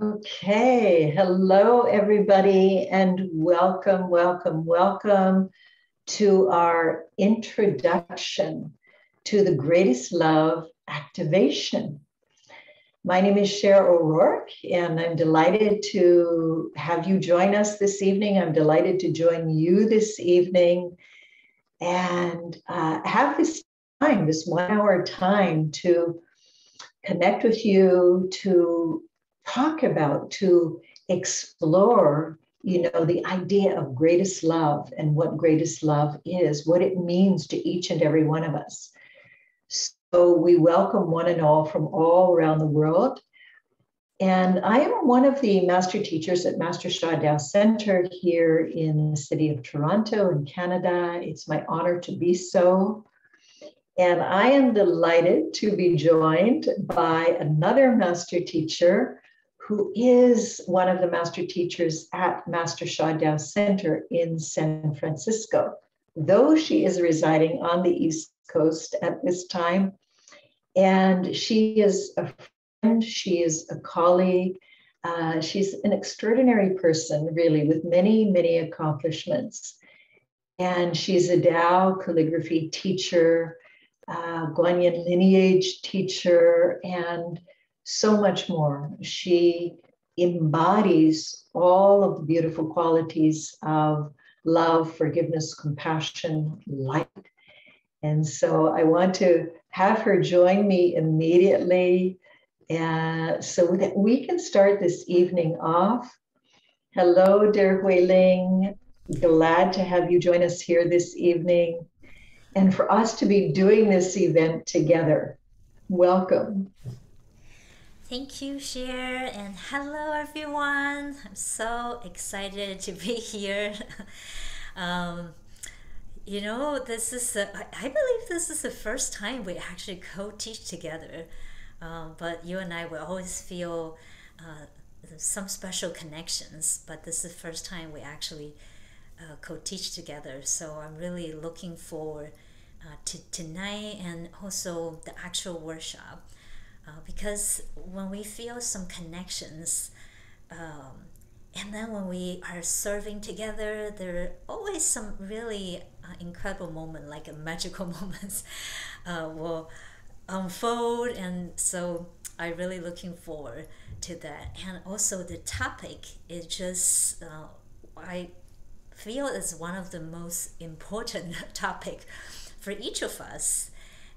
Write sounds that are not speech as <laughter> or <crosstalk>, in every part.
Okay, hello everybody, and welcome, welcome, welcome to our introduction to the greatest love activation. My name is Sher O'Rourke, and I'm delighted to have you join us this evening. I'm delighted to join you this evening and uh, have this time, this one hour time to connect with you, to talk about, to explore, you know, the idea of greatest love and what greatest love is, what it means to each and every one of us. So we welcome one and all from all around the world. And I am one of the master teachers at Master Sha Dao Center here in the city of Toronto in Canada. It's my honor to be so. And I am delighted to be joined by another master teacher who is one of the master teachers at Master Sha Dao Center in San Francisco. Though she is residing on the East Coast at this time, and she is a friend, she is a colleague, uh, she's an extraordinary person, really, with many, many accomplishments. And she's a Dao calligraphy teacher, uh, Guanyin lineage teacher, and so much more. She embodies all of the beautiful qualities of love, forgiveness, compassion, light. And so I want to have her join me immediately uh, so that we can start this evening off. Hello, dear Hui Ling. Glad to have you join us here this evening and for us to be doing this event together. Welcome. Thank you, Sher, and hello, everyone. I'm so excited to be <laughs> here. um, you know, this is, a, I believe this is the first time we actually co teach together. Um, but you and I will always feel uh, some special connections, but this is the first time we actually uh, co teach together. So I'm really looking forward uh, to tonight and also the actual workshop. Uh, because when we feel some connections, um, and then when we are serving together, there are always some really uh, incredible moments, like magical <laughs> moments, uh, will unfold. And so I'm really looking forward to that. And also the topic is just uh, I feel is one of the most important <laughs> topic for each of us,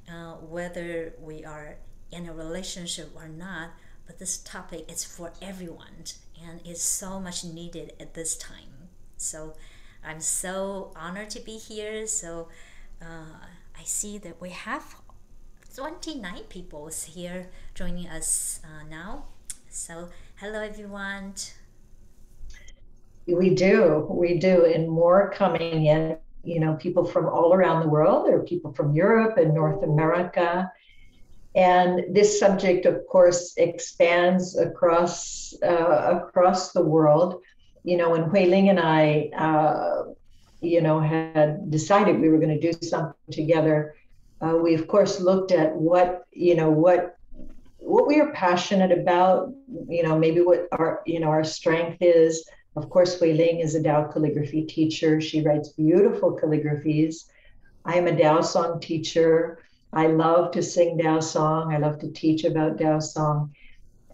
uh, whether we are in a relationship or not, but this topic is for everyone and is so much needed at this time. So I'm so honored to be here. So uh, I see that we have 29 people here joining us uh, now. So hello everyone. We do, we do, and more coming in. You know, people from all around the world. There are people from Europe and North America and this subject, of course, expands across uh, across the world. You know, when Hui Ling and I, uh, you know, had decided we were going to do something together, uh, we of course looked at what you know what what we are passionate about. You know, maybe what our you know our strength is. Of course, Hui Ling is a Dao calligraphy teacher. She writes beautiful calligraphies. I am a Dao song teacher. I love to sing Dao song. I love to teach about Dao song.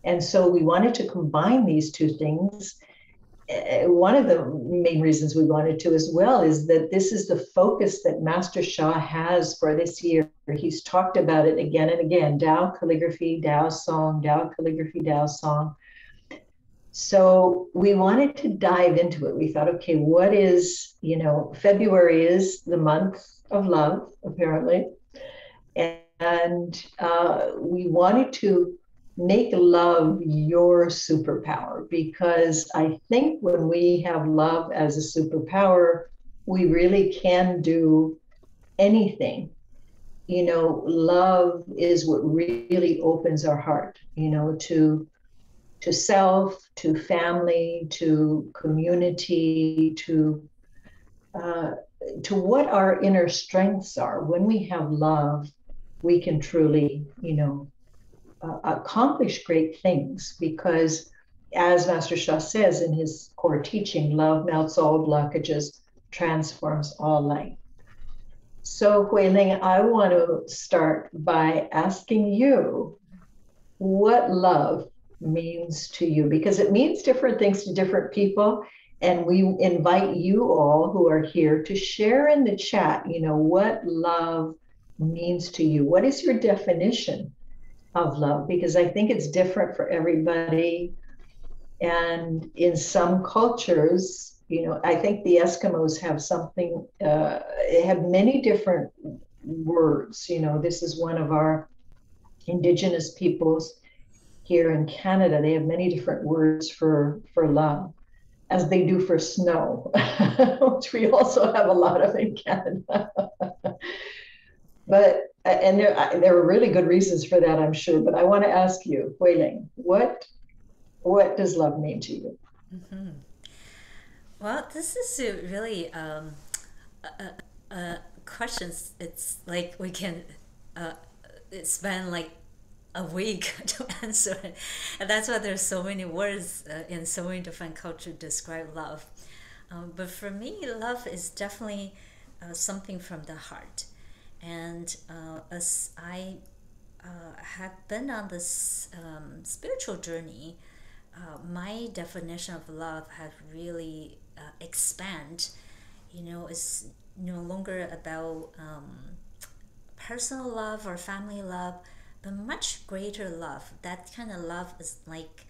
And so we wanted to combine these two things. Uh, one of the main reasons we wanted to as well is that this is the focus that Master Sha has for this year. He's talked about it again and again Dao calligraphy, Dao song, Dao calligraphy, Dao song. So we wanted to dive into it. We thought, okay, what is, you know, February is the month of love, apparently and uh, we wanted to make love your superpower because I think when we have love as a superpower, we really can do anything. You know, love is what really opens our heart, you know, to to self, to family, to community, to uh, to what our inner strengths are. When we have love, we can truly, you know, uh, accomplish great things because as Master Sha says in his core teaching, love melts all blockages, transforms all light. So, Huiling, I want to start by asking you what love means to you because it means different things to different people. And we invite you all who are here to share in the chat, you know, what love means to you. What is your definition of love? Because I think it's different for everybody. And in some cultures, you know, I think the Eskimos have something, uh, have many different words. You know, this is one of our indigenous peoples here in Canada. They have many different words for, for love as they do for snow, <laughs> which we also have a lot of in Canada. <laughs> but and there there are really good reasons for that, I'm sure. But I want to ask you, Huiling, what what does love mean to you? Mm-hmm. Well, this is really um, a, a, questions. It's like we can uh, spend like a week <laughs> to answer it. And that's why there's so many words uh, in so many different cultures describe love. Um, but for me, love is definitely uh, something from the heart. And uh, as I uh, have been on this um, spiritual journey, uh, my definition of love has really uh, expand. You know, it's no longer about um, personal love or family love but much greater love. That kind of love is like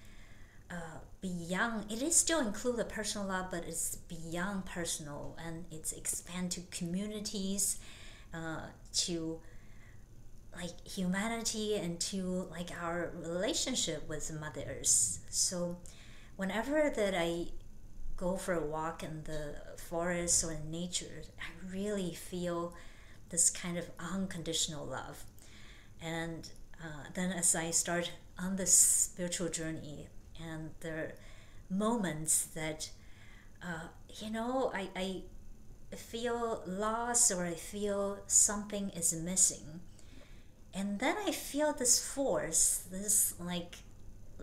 uh, beyond. It is still include the personal love, but it's beyond personal, and it's expand to communities, uh, to like humanity, and to like our relationship with Mother Earth. So, whenever that I go for a walk in the forest or in nature, I really feel this kind of unconditional love. And uh, then as I start on this spiritual journey, and there are moments that, uh, you know, I, I feel lost or I feel something is missing. And then I feel this force, this like,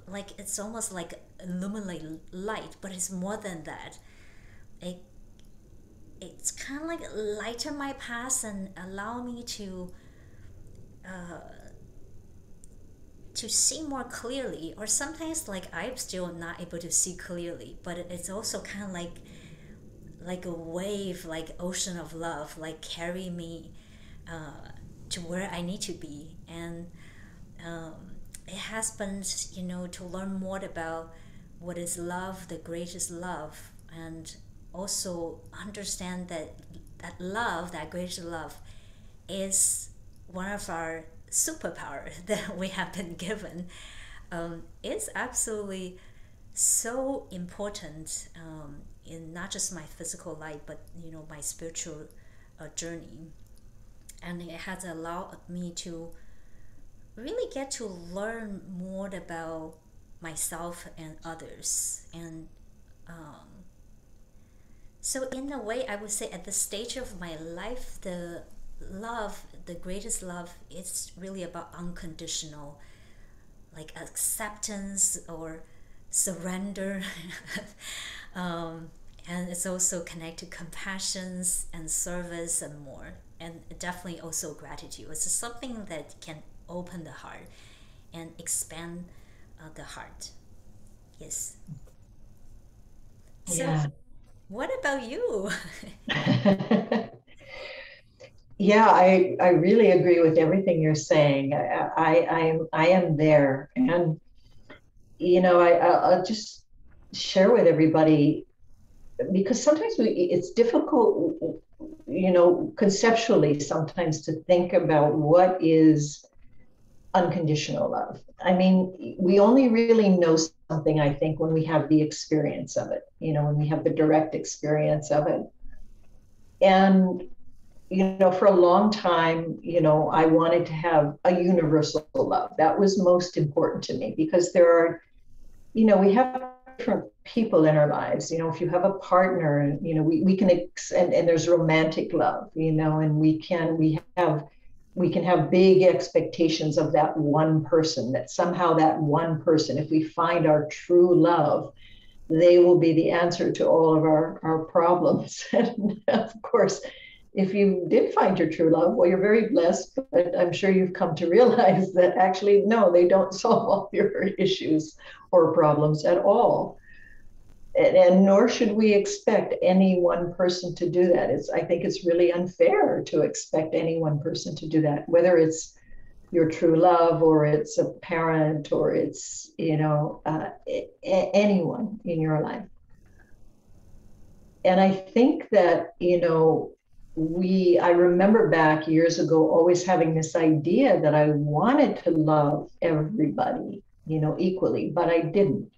like it's almost like illuminate light, but it's more than that. It, it's kind of like lighten my path and allow me to uh, to see more clearly or sometimes like i'm still not able to see clearly but it's also kind of like like a wave like ocean of love like carry me uh, to where i need to be. And um, it has been you know to learn more about what is love the greatest love and also understand that that love that greatest love is one of our superpower <laughs> that we have been given. Um, is absolutely so important um, in not just my physical life but you know my spiritual uh, journey. And it has allowed me to really get to learn more about myself and others. And um, so in a way i would say at this stage of my life the love, the greatest love, is really about unconditional, like acceptance or surrender. <laughs> um, and it's also connected to compassions and service and more. And definitely also gratitude. It's something that can open the heart and expand uh, the heart. Yes. So, yeah. what about you? <laughs> Yeah, I, I really agree with everything you're saying. I, I, I am I am there, and you know, I I'll just share with everybody because sometimes we it's difficult, you know, conceptually sometimes to think about what is unconditional love. I mean, we only really know something, I think, when we have the experience of it, you know, when we have the direct experience of it. And you know, for a long time, you know, I wanted to have a universal love. That was most important to me because there are, you know, we have different people in our lives. You know, if you have a partner, you know, we, we can, ex- and, and there's romantic love, you know, and we can, we have we can have big expectations of that one person, that somehow that one person, if we find our true love, they will be the answer to all of our, our problems. <laughs> and of course, if you did find your true love, well, you're very blessed, but I'm sure you've come to realize that actually, no, they don't <laughs> solve all your issues or problems at all. And, and, nor should we expect any one person to do that. It's, I think it's really unfair to expect any one person to do that, whether it's your true love or it's a parent or it's, you know, uh, anyone in your life. And I think that, you know, we i remember back years ago always having this idea that i wanted to love everybody you know equally but i didn't.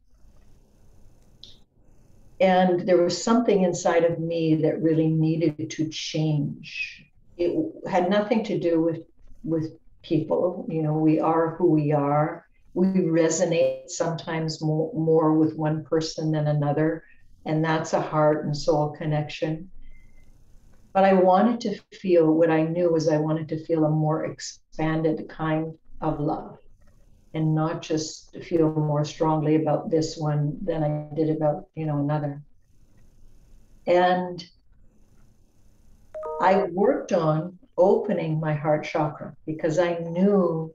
And there was something inside of me that really needed to change. It had nothing to do with with people you know we are who we are. We resonate sometimes more, more with one person than another and that's a heart and soul connection but I wanted to feel what I knew was I wanted to feel a more expanded kind of love and not just feel more strongly about this one than I did about, you know, another. And I worked on opening my heart chakra because I knew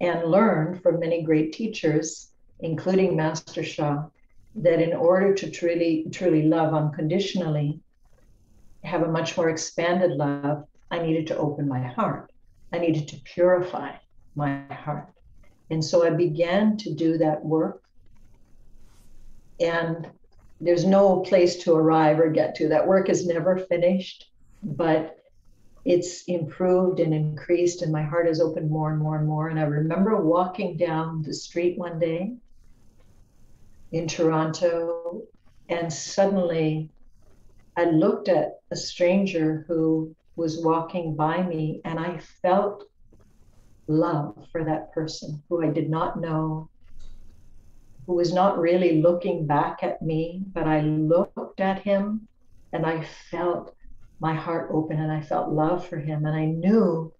and learned from many great teachers, including Master Sha, that in order to truly truly love unconditionally, have a much more expanded love, I needed to open my heart. I needed to purify my heart. And so I began to do that work. And there's no place to arrive or get to. That work is never finished, but it's improved and increased, and my heart has opened more and more and more. And I remember walking down the street one day in Toronto, and suddenly I looked at a stranger who was walking by me and I felt love for that person who I did not know, who was not really looking back at me, but I looked at him and I felt my heart open and I felt love for him. And I knew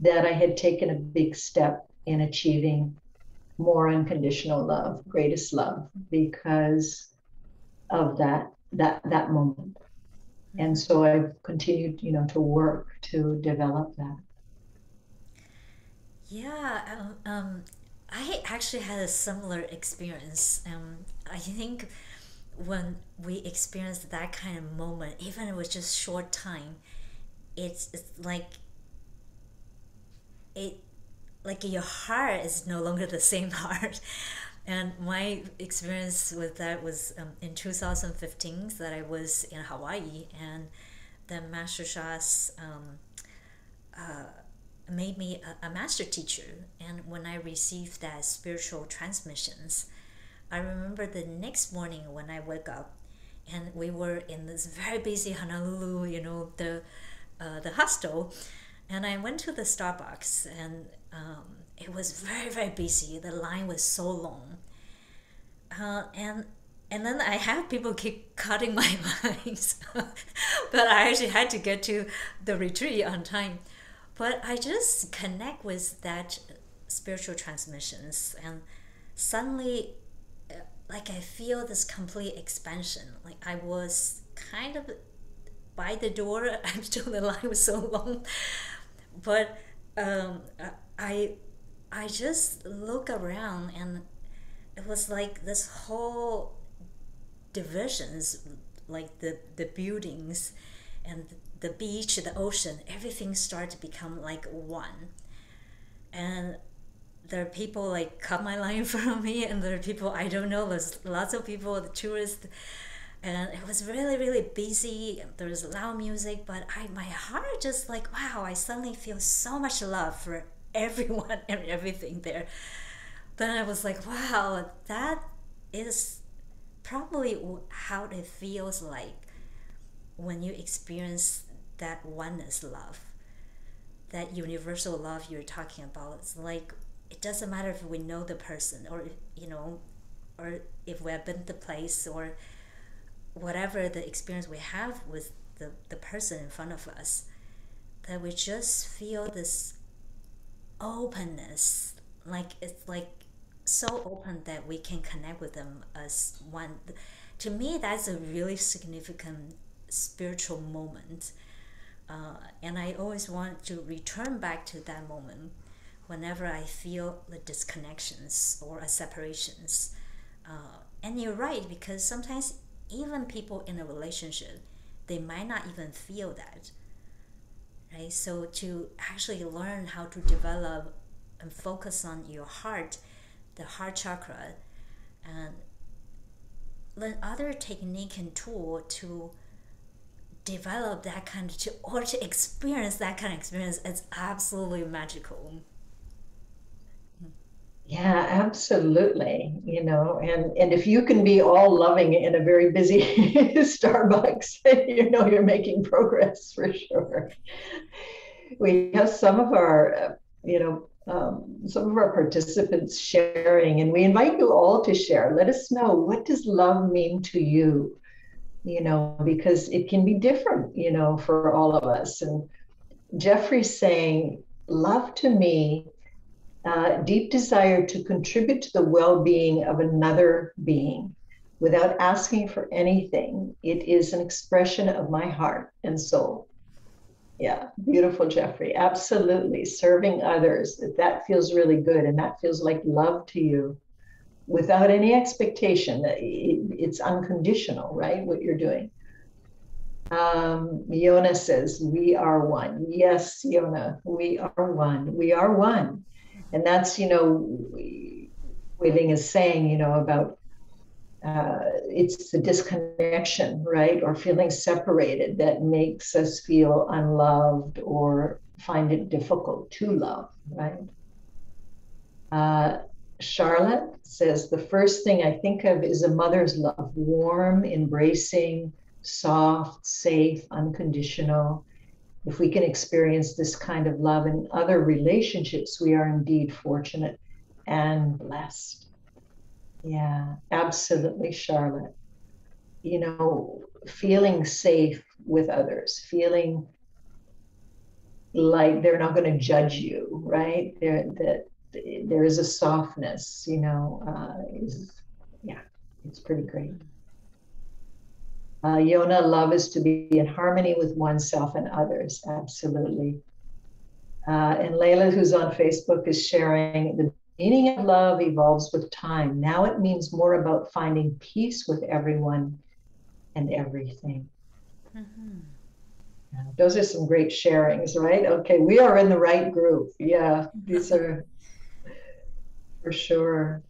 that I had taken a big step in achieving more unconditional love, greatest love, because of that that that moment. And so i've continued you know to work to develop that. Yeah um, um, i actually had a similar experience. Um, i think when we experience that kind of moment even it was just short time it's, it's like it like your heart is no longer the same <laughs> heart and my experience with that was um, in 2015 that I was in Hawaii, and then Master Sha's um, uh, made me a, a, master teacher. And when I received that spiritual transmissions, I remember the next morning when I woke up, and we were in this very busy Honolulu, you know, the uh, the hostel, and I went to the Starbucks and. Um, it was very very busy the line was so long uh, and and then I have people keep cutting my <laughs> lines, but I actually had to get to the retreat on time. But I just connect with that spiritual transmissions, and suddenly, uh, like I feel this complete expansion. Like I was kind of by the door. <laughs> I'm still the line was so long, but um, I I just look around and it was like this whole divisions like the the buildings and the beach the ocean everything started to become like one. And there are people like cut my <laughs> line from me and there are people i don't know there's lots of people the tourists and it was really really busy there was loud music but i my heart just like wow i suddenly feel so much love for everyone <laughs> and everything there then I was like, wow, that is probably how it feels like when you experience that oneness love, that universal love you're talking about. It's like it doesn't matter if we know the person or you know, or if we have been to the place or whatever the experience we have with the, the person in front of us, that we just feel this openness. Like it's like so open that we can connect with them as one. To me that's a really significant spiritual moment. Uh, and i always want to return back to that moment whenever i feel the disconnections or separations. Uh, and you're right because sometimes even people in a relationship they might not even feel that right? So to actually learn how to develop and focus on your heart the heart chakra and learn other technique and tool to develop that kind of to or to experience that kind of experience it's absolutely magical yeah absolutely you know and and if you can be all loving in a very busy <laughs> starbucks you know you're making progress <laughs> for sure we have some of our uh, you know um, some of our participants sharing, and we invite you all to share. Let us know what does love mean to you, you know, because it can be different, you know, for all of us. And Jeffrey's saying, love to me, uh, deep desire to contribute to the well-being of another being without asking for anything. It is an expression of my heart and soul. Yeah, beautiful, Jeffrey. Absolutely. Serving others, that feels really good and that feels like love to you without any expectation, it's unconditional, right? What you're doing. Um, Yona says, We are one. Yes, Yona, we are one. We are one. And that's, you know, Hui Ling is saying, you know, about uh, it's the disconnection, right, or feeling separated that makes us feel unloved or find it difficult to love, right? Uh, Charlotte says the first thing I think of is a mother's love warm, embracing, soft, safe, unconditional. If we can experience this kind of love in other relationships, we are indeed fortunate and blessed. Yeah, absolutely, Charlotte. You know, feeling safe with others, feeling like they're not going to judge you, right? There, that there is a softness, you know, uh, is, yeah, it's pretty great. Uh, Yona, love is to be in harmony with oneself and others. Absolutely. Uh, and Layla, who's on Facebook, is sharing the meaning of love evolves with time. Now it means more about finding peace with everyone and everything. Mm-hmm. Those are some great sharings, right? Okay, we are in the right group. Yeah, these are <laughs> for sure.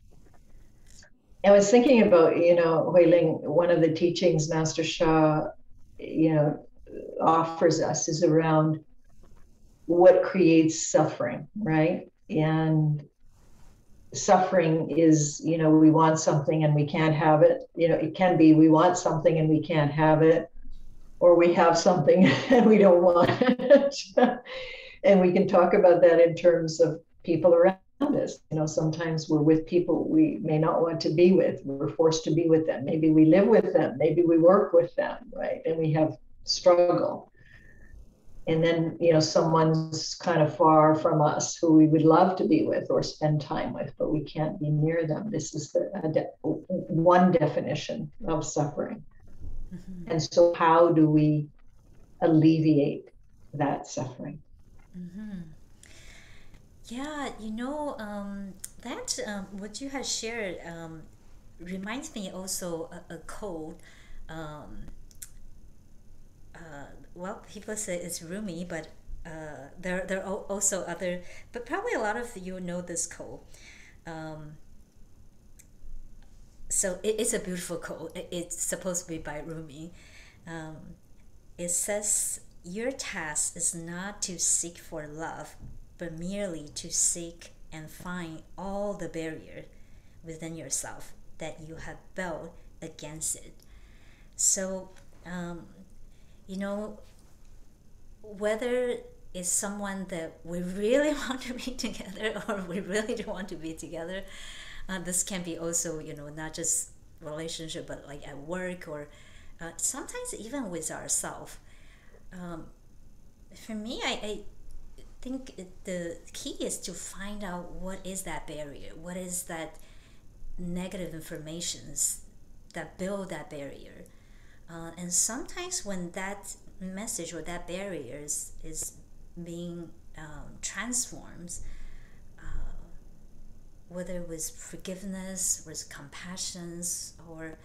I was thinking about, you know, Hui Ling, one of the teachings Master Sha, you know, offers us is around what creates suffering, right? And suffering is you know we want something and we can't have it you know it can be we want something and we can't have it or we have something <laughs> and we don't want it <laughs> and we can talk about that in terms of people around us you know sometimes we're with people we may not want to be with. We're forced to be with them. Maybe we live with them. Maybe we work with them right? And we have struggle. And then you know someone's kind of far from us who we would love to be with or spend time with but we can't be near them. This is the de- one definition of suffering. Mm-hmm. and so how do we alleviate that suffering? Mm-hmm. Yeah you know um, that um, what you have shared um, reminds me also a, a code um, uh, well, people say it's Rumi, but uh, there there are also other, but probably a lot of you know this code. Um, so it, it's a beautiful code. It, it's supposed to be by Rumi. Um, it says your task is not to seek for love, but merely to seek and find all the barrier within yourself that you have built against it. So um, you know, whether it's someone that we really <laughs> want to be together <laughs> or we really don't want to be together, uh, this can be also, you know, not just relationship, but like at work or uh, sometimes even with ourselves. Um, for me, I, I think the key is to find out what is that barrier, what is that negative informations that build that barrier. Uh, and sometimes when that message or that barrier is, is being um, transformed, uh, whether it was forgiveness, with compassion, or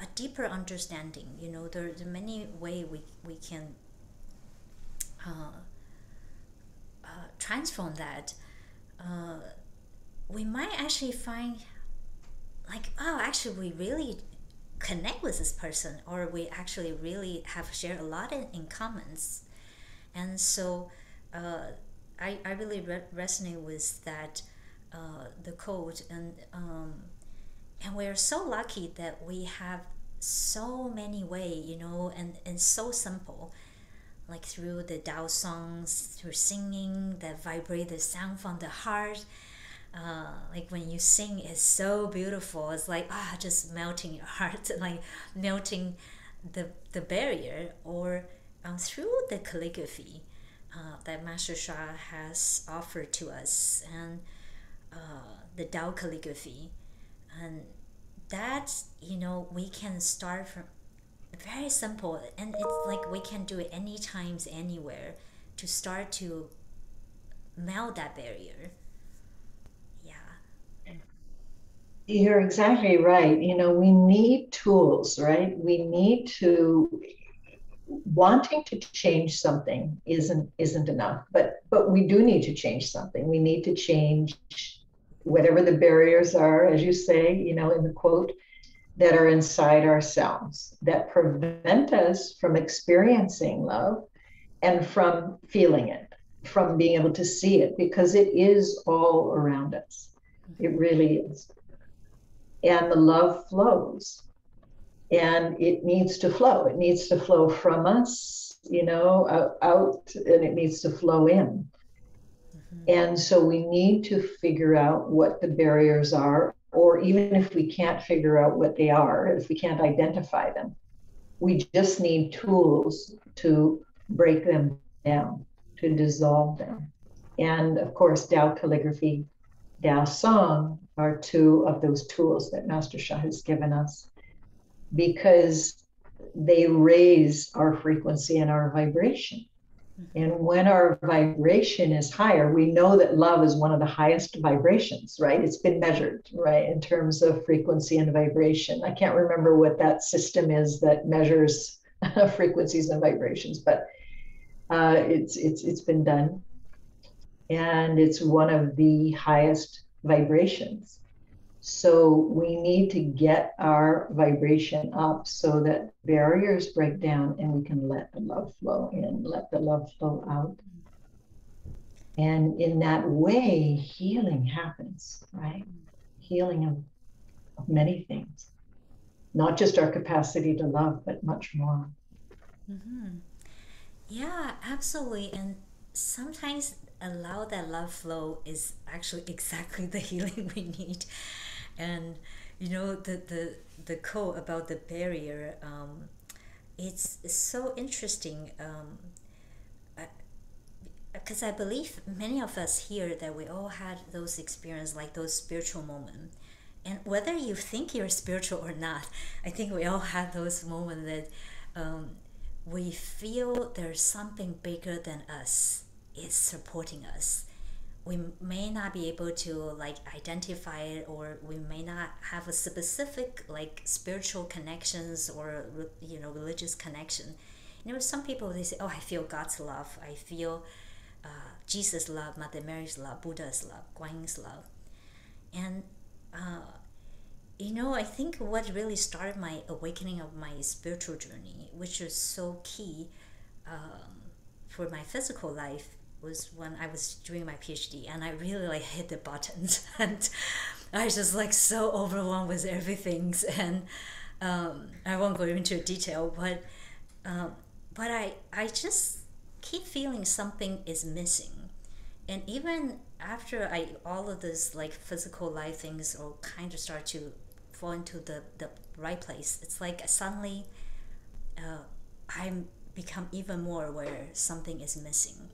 a deeper understanding, you know, there, there are many ways we, we can uh, uh, transform that. Uh, we might actually find like oh actually we really connect with this person or we actually really have shared a lot in, in commons and so uh, I, I really re- resonate with that uh, the code and um, and we're so lucky that we have so many way you know and, and so simple like through the Tao songs through singing that vibrate the sound from the heart. Uh, like when you sing it's so beautiful. It's like ah just melting your <laughs> heart like melting the the barrier or um, through the calligraphy uh, that Master Sha has offered to us and uh, the Tao calligraphy. And that you know we can start from very simple and it's like we can do it any times anywhere to start to melt that barrier Yeah. You're exactly right. You know, we need tools, right? We need to wanting to change something isn't isn't enough, but but we do need to change something. We need to change whatever the barriers are, as you say, you know, in the quote, that are inside ourselves that prevent us from experiencing love and from feeling it, from being able to see it, because it is all around us. It really is and the love flows and it needs to flow it needs to flow from us you know out, out and it needs to flow in mm-hmm. and so we need to figure out what the barriers are or even if we can't figure out what they are if we can't identify them we just need tools to break them down to dissolve them and of course Tao calligraphy Tao song are two of those tools that Master Sha has given us because they raise our frequency and our vibration. And when our vibration is higher, we know that love is one of the highest vibrations, right? It's been measured, right, in terms of frequency and vibration. I can't remember what that system is that measures <laughs> frequencies and vibrations, but uh, it's it's it's been done, and it's one of the highest vibrations. So we need to get our vibration up so that barriers break down and we can let the love flow in, let the love flow out. And in that way, healing happens, right? Healing of, of many things, not just our capacity to love, but much more. Mm-hmm. Yeah, absolutely. And sometimes allow that love flow is actually <laughs> exactly the healing we need and you know the the the quote about the barrier um, it's, it's so interesting um, because I, I believe many of us here that we all had those experiences like those spiritual moments and whether you think you're spiritual or not i think we all have those moments that um, we feel there's something bigger than us is supporting us we may not be able to like identify it or we may not have a specific like spiritual connections or you know religious connection. You know some people they say oh i feel god's love. I feel uh, jesus love mother mary's love buddha's love guan's love. And uh, you know i think what really started my awakening of my spiritual journey which is so key um, for my physical life was when I was doing my PhD and I really like hit the buttons <laughs> and I was just like so overwhelmed with everything <laughs> and um, I won't go into detail but um, but I I just keep feeling something is missing. And even after I all of this like physical life things or kind of start to fall into the, the right place it's like suddenly uh, I'm become even more aware something is missing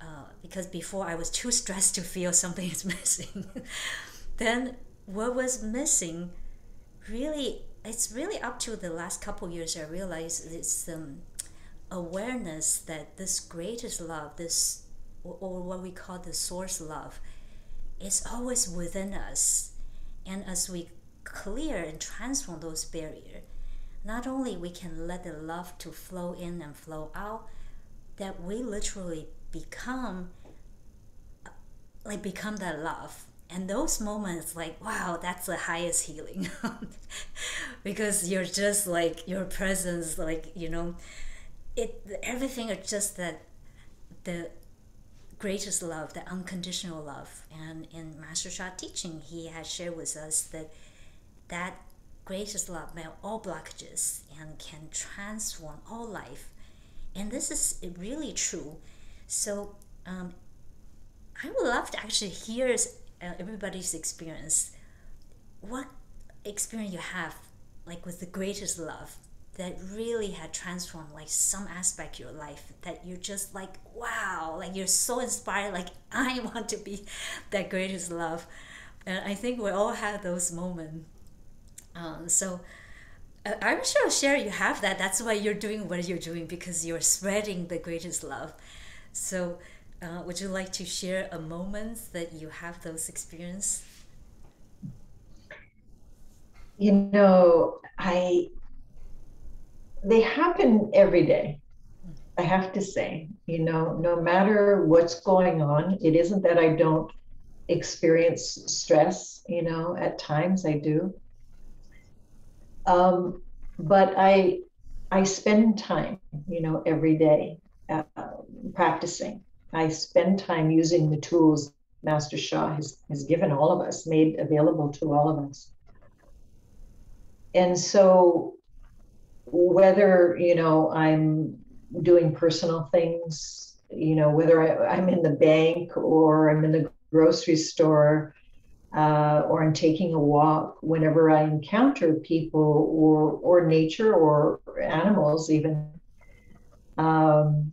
uh, because before I was too <laughs> stressed to feel something is missing. <laughs> then what was missing really it's really up to the last couple years I realized it's um, awareness that this greatest love, this or, or what we call the source love, is always within us. And as we clear and transform those barriers, not only we can let the love to flow in and flow out, that we literally become like become that love. And those moments like wow that's the highest healing. <laughs> Because you're just like your presence like you know it everything is just that the greatest love the unconditional love. And in master sha teaching he has shared with us that that greatest love melt all blockages and can transform all life. And this is really true so um, i would love to actually hear uh, everybody's experience. What experience you have like with the greatest love that really had transformed like some aspect of your life that you're just like wow like you're so inspired like <laughs> i want to be that greatest love. And i think we all have those moments. Um, so uh, i'm sure Sher you have that. That's why you're doing what you're doing because you're spreading the greatest love so uh, would you like to share a moment that you have those experience? You know, I they happen every day. I have to say, you know, no matter what's going on, it isn't that I don't experience stress, you know, at times I do. Um, but I I spend time, you know, every day uh, practicing I spend time using the tools Master Sha has, has given all of us, made available to all of us. And so, whether, you know, I'm doing personal things, you know, whether I, I'm in the bank or I'm in the grocery store uh, or I'm taking a walk, whenever I encounter people or, or nature or animals, even, um,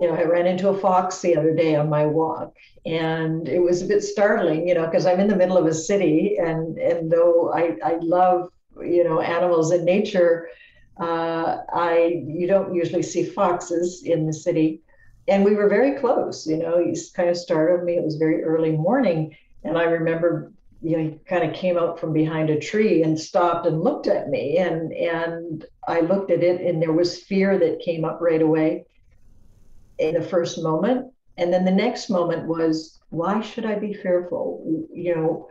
you know, I ran into a fox the other day on my walk, and it was a bit startling, you know, because I'm in the middle of a city, and and though I I love you know animals and nature, uh, I you don't usually see foxes in the city, and we were very close. You know, he kind of startled me. It was very early morning, and I remember you know, he kind of came out from behind a tree and stopped and looked at me and and I looked at it and there was fear that came up right away in the first moment. And then the next moment was, why should I be fearful? You know,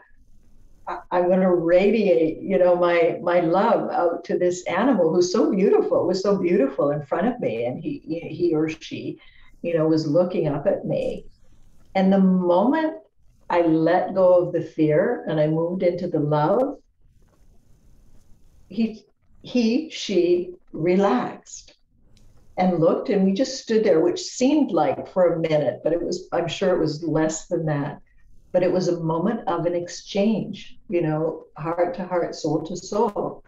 I, am going to radiate, you know, my my love out to this animal who's so beautiful, was so beautiful in front of me, and he he or she, you know, was looking up at me. And the moment I let go of the fear and I moved into the love, he he she relaxed and looked and we just stood there which seemed like for a minute but it was i'm sure it was less than that. But it was a moment of an exchange you know heart to heart soul to soul.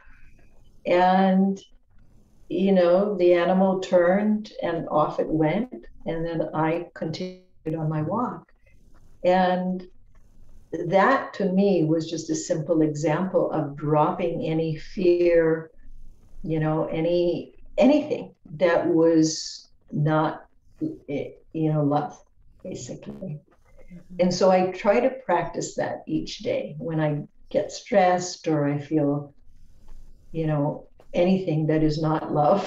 And you know the animal turned and off it went and then i continued on my walk. And that to me was just a simple example of dropping any fear you know any anything that was not, eh, you know, love, basically. Mm-hmm. And so I try to practice that each day when I get stressed or I feel, you know, anything that is not love.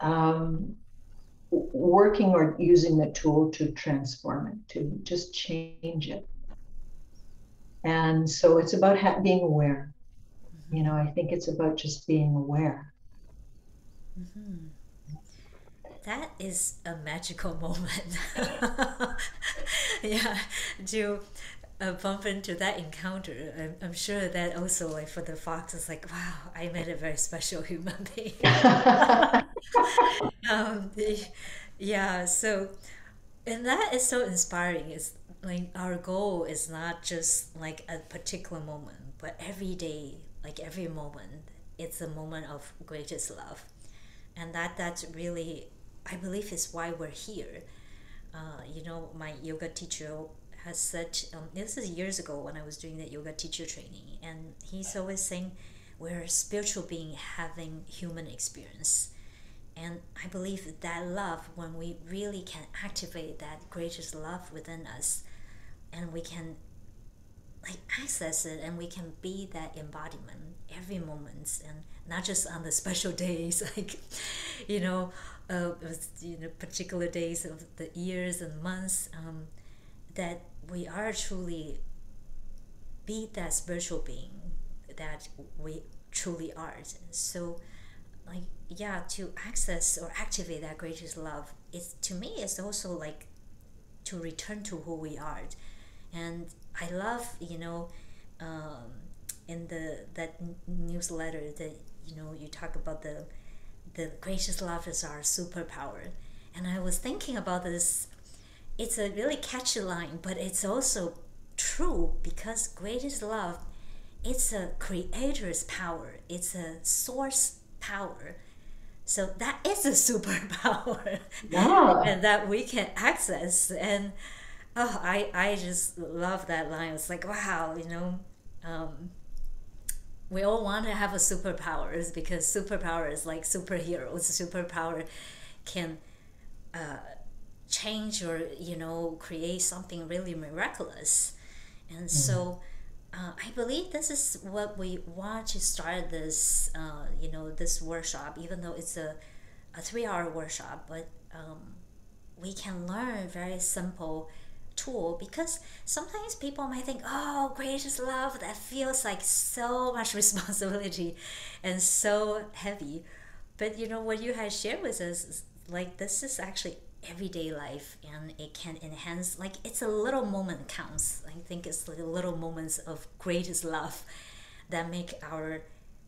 Mm-hmm. Um, working or using the tool to transform it, to just change it. And so it's about being aware. You know, I think it's about just being aware. Mm-hmm. That is a magical <laughs> moment. yeah, to uh, bump into that encounter, I'm, I'm sure that also like for the fox is like, wow, I met a very special human <laughs> being. <laughs> um, the, yeah, so and that is so inspiring. Is like our goal is not just like a particular moment, but every day, like every moment, it's a moment of greatest love and that that's really i believe is why we're here uh, you know, my yoga teacher has said, um, this is years ago when I was doing the yoga teacher training, and he's always saying, we're a spiritual being having human experience. And I believe that love, when we really can activate that greatest love within us, and we can like access it and we can be that embodiment every moment and not just on the special <laughs> days like you know uh, you know particular days of the years and months um, that we are truly be that spiritual being that we truly are. So like yeah to access or activate that greatest love it's to me it's also like to return to who we are. And I love you know um, in the that newsletter that you know you talk about the the gracious love is our superpower and I was thinking about this it's a really catchy line but it's also true because greatest love it's a creator's power it's a source power so that is a <laughs> superpower yeah. and <laughs> that we can access and oh, I, I just love that line. It's like, wow, you know, um, we all want to have a superpowers because superpower is like superheroes. Superpower can uh, change or, you know, create something really miraculous. And mm-hmm. so uh, I believe this is what we want to start this, uh, you know, this workshop, even though it's a, a three hour workshop, but um, we can learn very simple tool because sometimes people might think, oh, greatest love, that feels like so much <laughs> responsibility and so heavy. But you know, what you have shared with us is like this is actually everyday life and it can enhance like it's a little moment counts. I think it's like little moments of greatest love that make our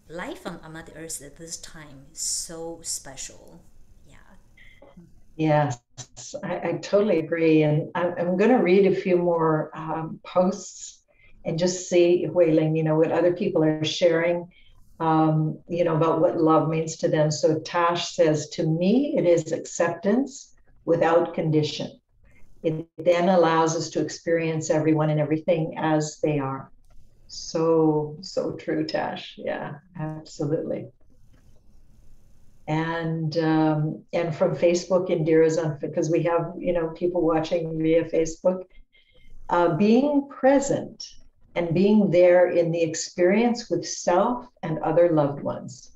life on, Mother Earth at this time so special. Yes, I, I totally agree. And I, I'm going to read a few more um, posts and just see, Hui-Ling, you know, what other people are sharing, um, you know, about what love means to them. So Tash says, to me, it is acceptance without condition. It then allows us to experience everyone and everything as they are. So, so true, Tash. Yeah, absolutely and um, and from Facebook Indira's on because we have you know people watching via Facebook. Uh, being present and being there in the experience with self and other loved ones,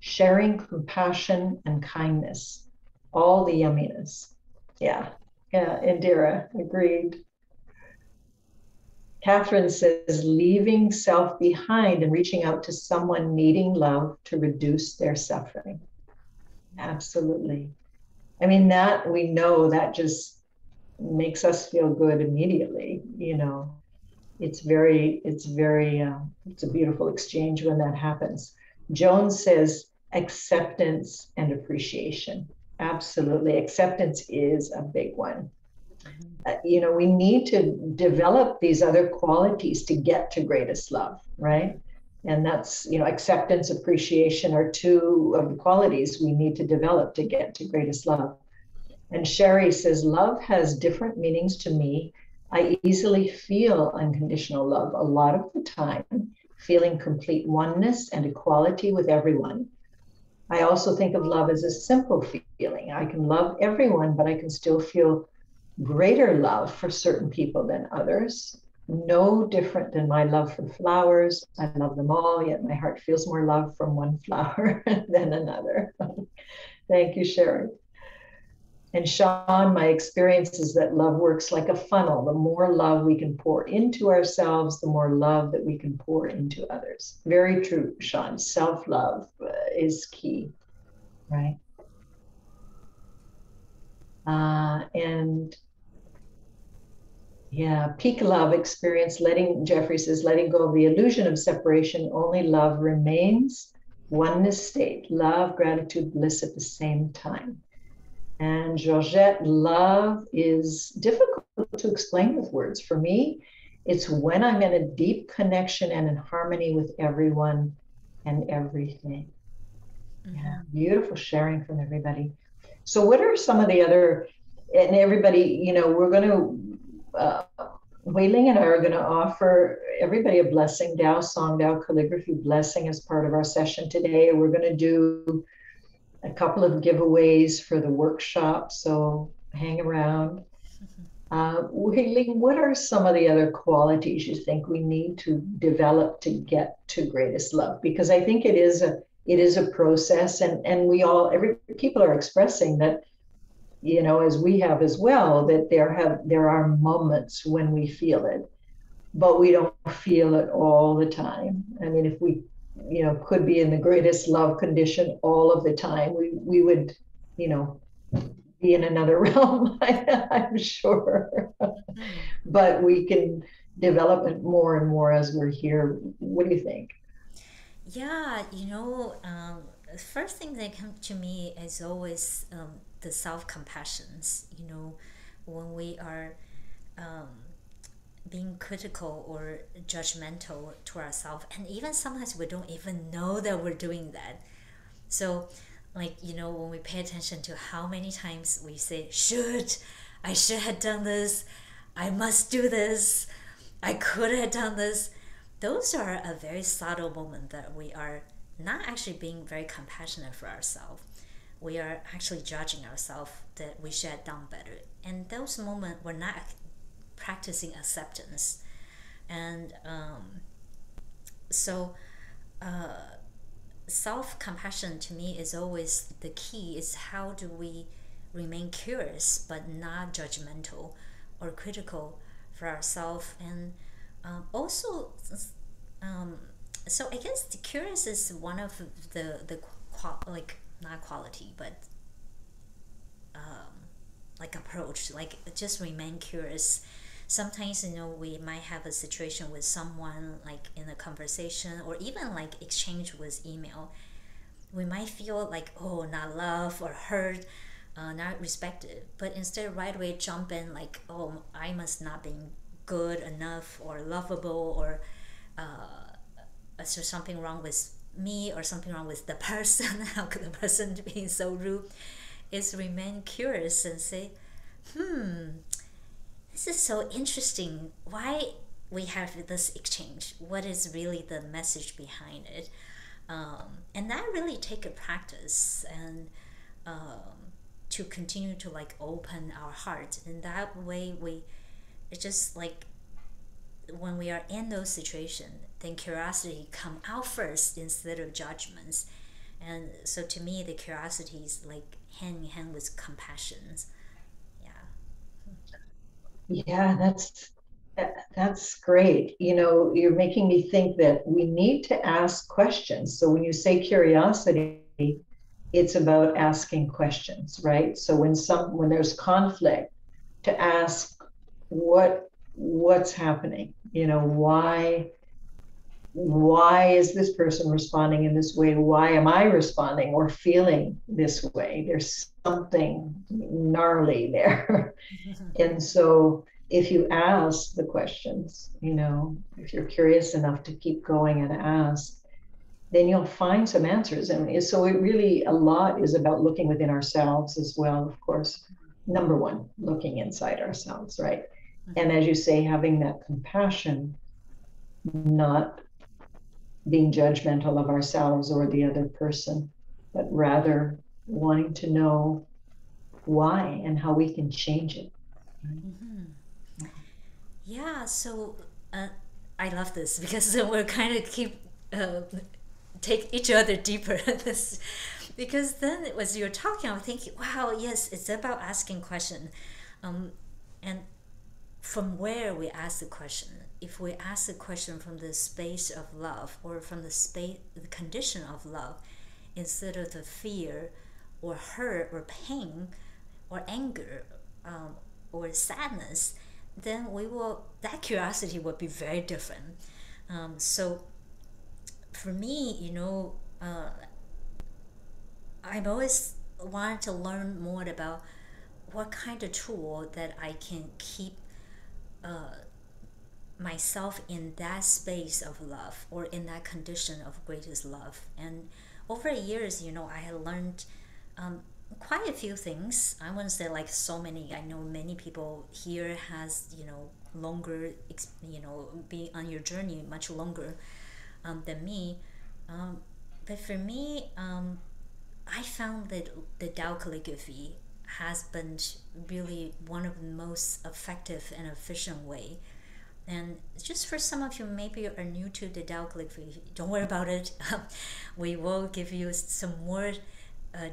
sharing compassion and kindness, all the yumminess. Yeah, yeah, Indira agreed. Catherine says, leaving self behind and reaching out to someone needing love to reduce their suffering. Absolutely. I mean, that we know that just makes us feel good immediately. You know, it's very, it's very, uh, it's a beautiful exchange when that happens. Joan says acceptance and appreciation. Absolutely. Acceptance is a big one. Uh, you know, we need to develop these other qualities to get to greatest love, right? And that's you know acceptance appreciation are two of the qualities we need to develop to get to greatest love. And sherry says love has different meanings to me. I easily feel unconditional love a lot of the time feeling complete oneness and equality with everyone. I also think of love as a simple feeling. I can love everyone but i can still feel greater love for certain people than others no different than my love for flowers. I love them all, yet my heart feels more love from one <laughs> flower than another. Thank you, Sherry. And Sean, my experience is that love works like a funnel. The more love we can pour into ourselves, the more love that we can pour into others. Very true, Sean. Self love uh, is key, right? Uh, and yeah, peak love experience, letting, Jeffrey says, letting go of the illusion of separation, only love remains, oneness state, love, gratitude, bliss at the same time. And Georgette, love is difficult to explain with words. For me, it's when I'm in a deep connection and in harmony with everyone and everything. Mm-hmm. Yeah, beautiful sharing from everybody. So, what are some of the other and everybody, you know, we're going to, uh, Hui Ling and I are going to offer everybody a blessing, Dao Song, Dao Calligraphy blessing as part of our session today. We're going to do a couple of giveaways for the workshop, so hang around. Uh, Hui Ling, what are some of the other qualities you think we need to develop to get to greatest love? Because I think it is a it is a process, and and we all every people are expressing that you know, as we have as well, that there have there are moments when we feel it, but we don't feel it all the time. I mean, if we, you know, could be in the greatest love condition all of the time, we we would, you know, be in another <laughs> realm. I'm sure, but we can develop it more and more as we're here. What do you think? Yeah, you know, um, the first thing that comes to me is always um, the self compassions. You know, when we are um, being critical or judgmental to ourselves, and even sometimes we don't even know that we're doing that. So, like you know, when we pay attention to how many times we say "should," I should have done this, I must do this, I could have done this. Those are a very subtle moment that we are not actually being very compassionate for ourselves we are actually judging ourselves that we should have done better. And those moments we're not practicing acceptance. And um, so uh, self compassion to me is always the key is how do we remain curious but not judgmental or critical for ourselves and um, also um, so i guess the curious is one of the the like not quality, but um, like approach, like just remain curious. Sometimes you know we might have a situation with someone like in a conversation or even like exchange with email. We might feel like oh not loved or heard, uh, not respected, but instead right away jump in like oh I must not be good enough or lovable or uh, is there something wrong with me or something wrong with the <laughs> person how could the person be so rude? Is remain curious and say hmm this is so interesting. Why we have this exchange? What is really the message behind it? Um, and that really take a practice and um, to continue to like open our heart. And that way we it's just like when we are in those situations then curiosity come out first instead of judgments. And so to me the curiosity is like hand in hand with compassion yeah. Yeah that's that's great. You know you're making me think that we need to ask questions. So when you say curiosity it's about asking questions right? So when some when there's conflict to ask what what's happening you know why why is this person responding in this way? Why am I responding or feeling this way? There's something gnarly there. <laughs> and so if you ask the questions, you know, if you're curious enough to keep going and ask, then you'll find some answers. And so it really, a lot is about looking within ourselves as well, of course. Number one, looking inside ourselves, right? And as you say, having that compassion, not being judgmental of ourselves or the other person, but rather wanting to know why and how we can change it. Mm-hmm. Yeah, so uh, I love this <laughs> because we're kind of keep uh, take each other deeper this because then as you're talking, I'm thinking, wow, yes, it's about asking question, um, and from where we ask the question. If we ask the question from the space of love or from the space the condition of love instead of the fear or hurt or pain or anger um, or sadness then we will that curiosity will be very different. Um, so for me you know uh, i've always wanted to learn more about what kind of tool that i can keep uh, myself in that space of love or in that condition of greatest love. And over the years, you know, I had learned, um, quite a few things. I wouldn't say like so many. I know many people here has you know longer, you know, be on your journey much longer um, than me. Um, but for me, um, I found that the Tao calligraphy has been really one of the most effective and efficient way. And just for some of you, maybe you are new to the Tao calligraphy, don't worry about it. <laughs> we will give you some more uh,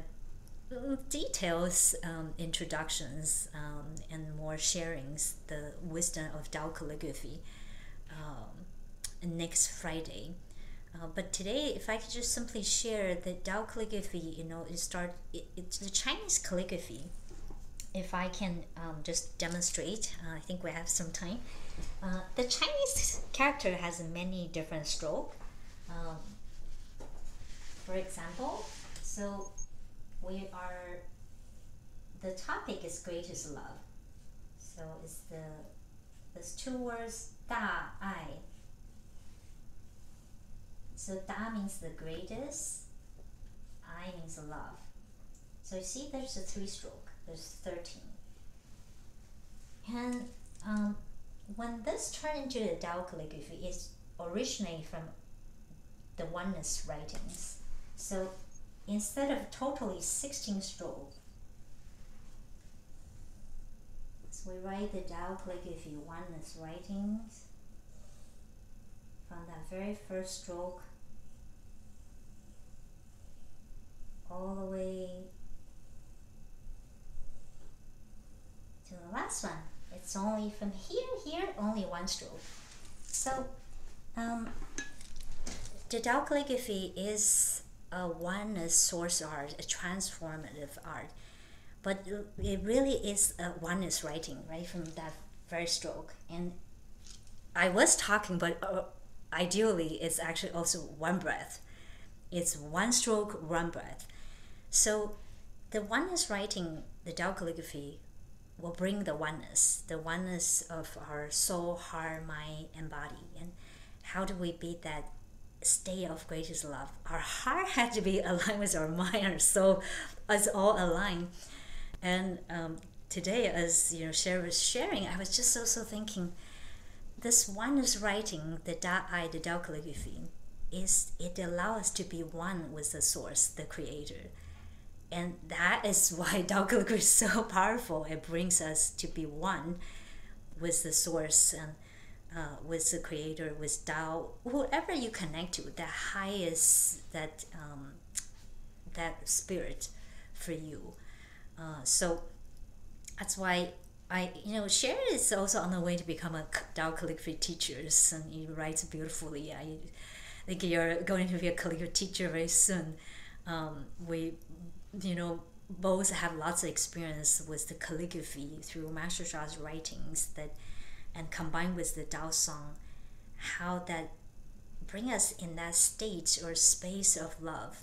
details, um, introductions, um, and more sharings, the wisdom of Tao calligraphy um, next Friday. Uh, but today, if I could just simply share the Tao calligraphy, you know, it start it, it's the Chinese calligraphy. If I can um, just demonstrate, uh, I think we have some time. Uh, the Chinese character has many different strokes. Um, for example, so we are the topic is greatest love. So it's the there's two words da ai. So da means the greatest, I means love. So you see there's a three stroke, there's 13. And um, when this turned into the Tao calligraphy, it originated from the oneness writings. So instead of totally 16 stroke. So we write the Tao calligraphy oneness writings from that very first stroke all the way to the last one. It's only from here, here, only one stroke. So, um, the calligraphy is a one source art, a transformative art. But it really is a oneness writing, right, from that first stroke. And I was talking, but uh, ideally, it's actually also one breath. It's one stroke, one breath. So the oneness writing, the Tao calligraphy, will bring the oneness, the oneness of our soul, heart, mind, and body. And how do we be that state of greatest love. Our heart <laughs> had to be aligned with our mind, our soul, us all aligned. And um, today, as you know, Sherry was sharing, I was just also thinking, this one is writing the Da Ai, the Tao calligraphy, is it allows us to be one with the source, the creator. And that is <laughs> why Tao <laughs> calligraphy is so powerful. It brings us to be one with the source and uh, with the creator, with Tao, whoever you connect to, the highest that um, that spirit for you. Uh, so that's why I, you know, Sharon is also on the way to become a Tao calligraphy teacher, and he writes beautifully. I think you're going to be a calligraphy teacher very soon. Um, we, you know, both have lots of experience with the calligraphy through Master Sha's writings that and combined with the Dao song, how that bring us in that state or space of love.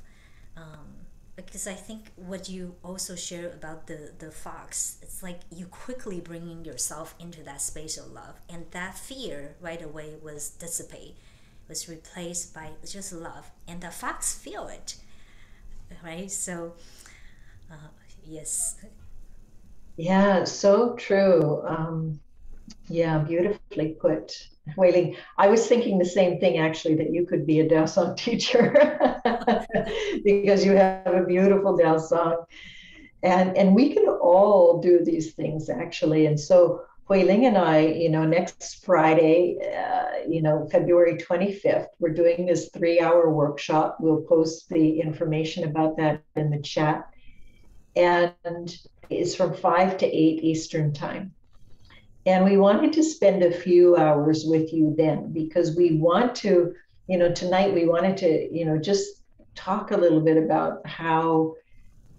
Um, because I think what you also share about the, the fox, it's like you quickly bringing yourself into that space of love. And that fear right away was dissipate, was replaced by just love. And the fox feel it, right? So, uh, yes. Yeah, so true. Um, yeah, beautifully put. Hui Ling, I was thinking the same thing actually, that you could be a Dao Song <laughs> teacher <laughs> because you have a beautiful Dao Song. And, and we can all do these things actually. And so Hui Ling and I, you know, next Friday, uh, you know, February 25th, we're doing this three hour workshop. We'll post the information about that in the chat. And it's from 5 to 8 Eastern Time. And we wanted to spend a few hours with you then because we want to, you know, tonight we wanted to, you know, just talk a little bit about how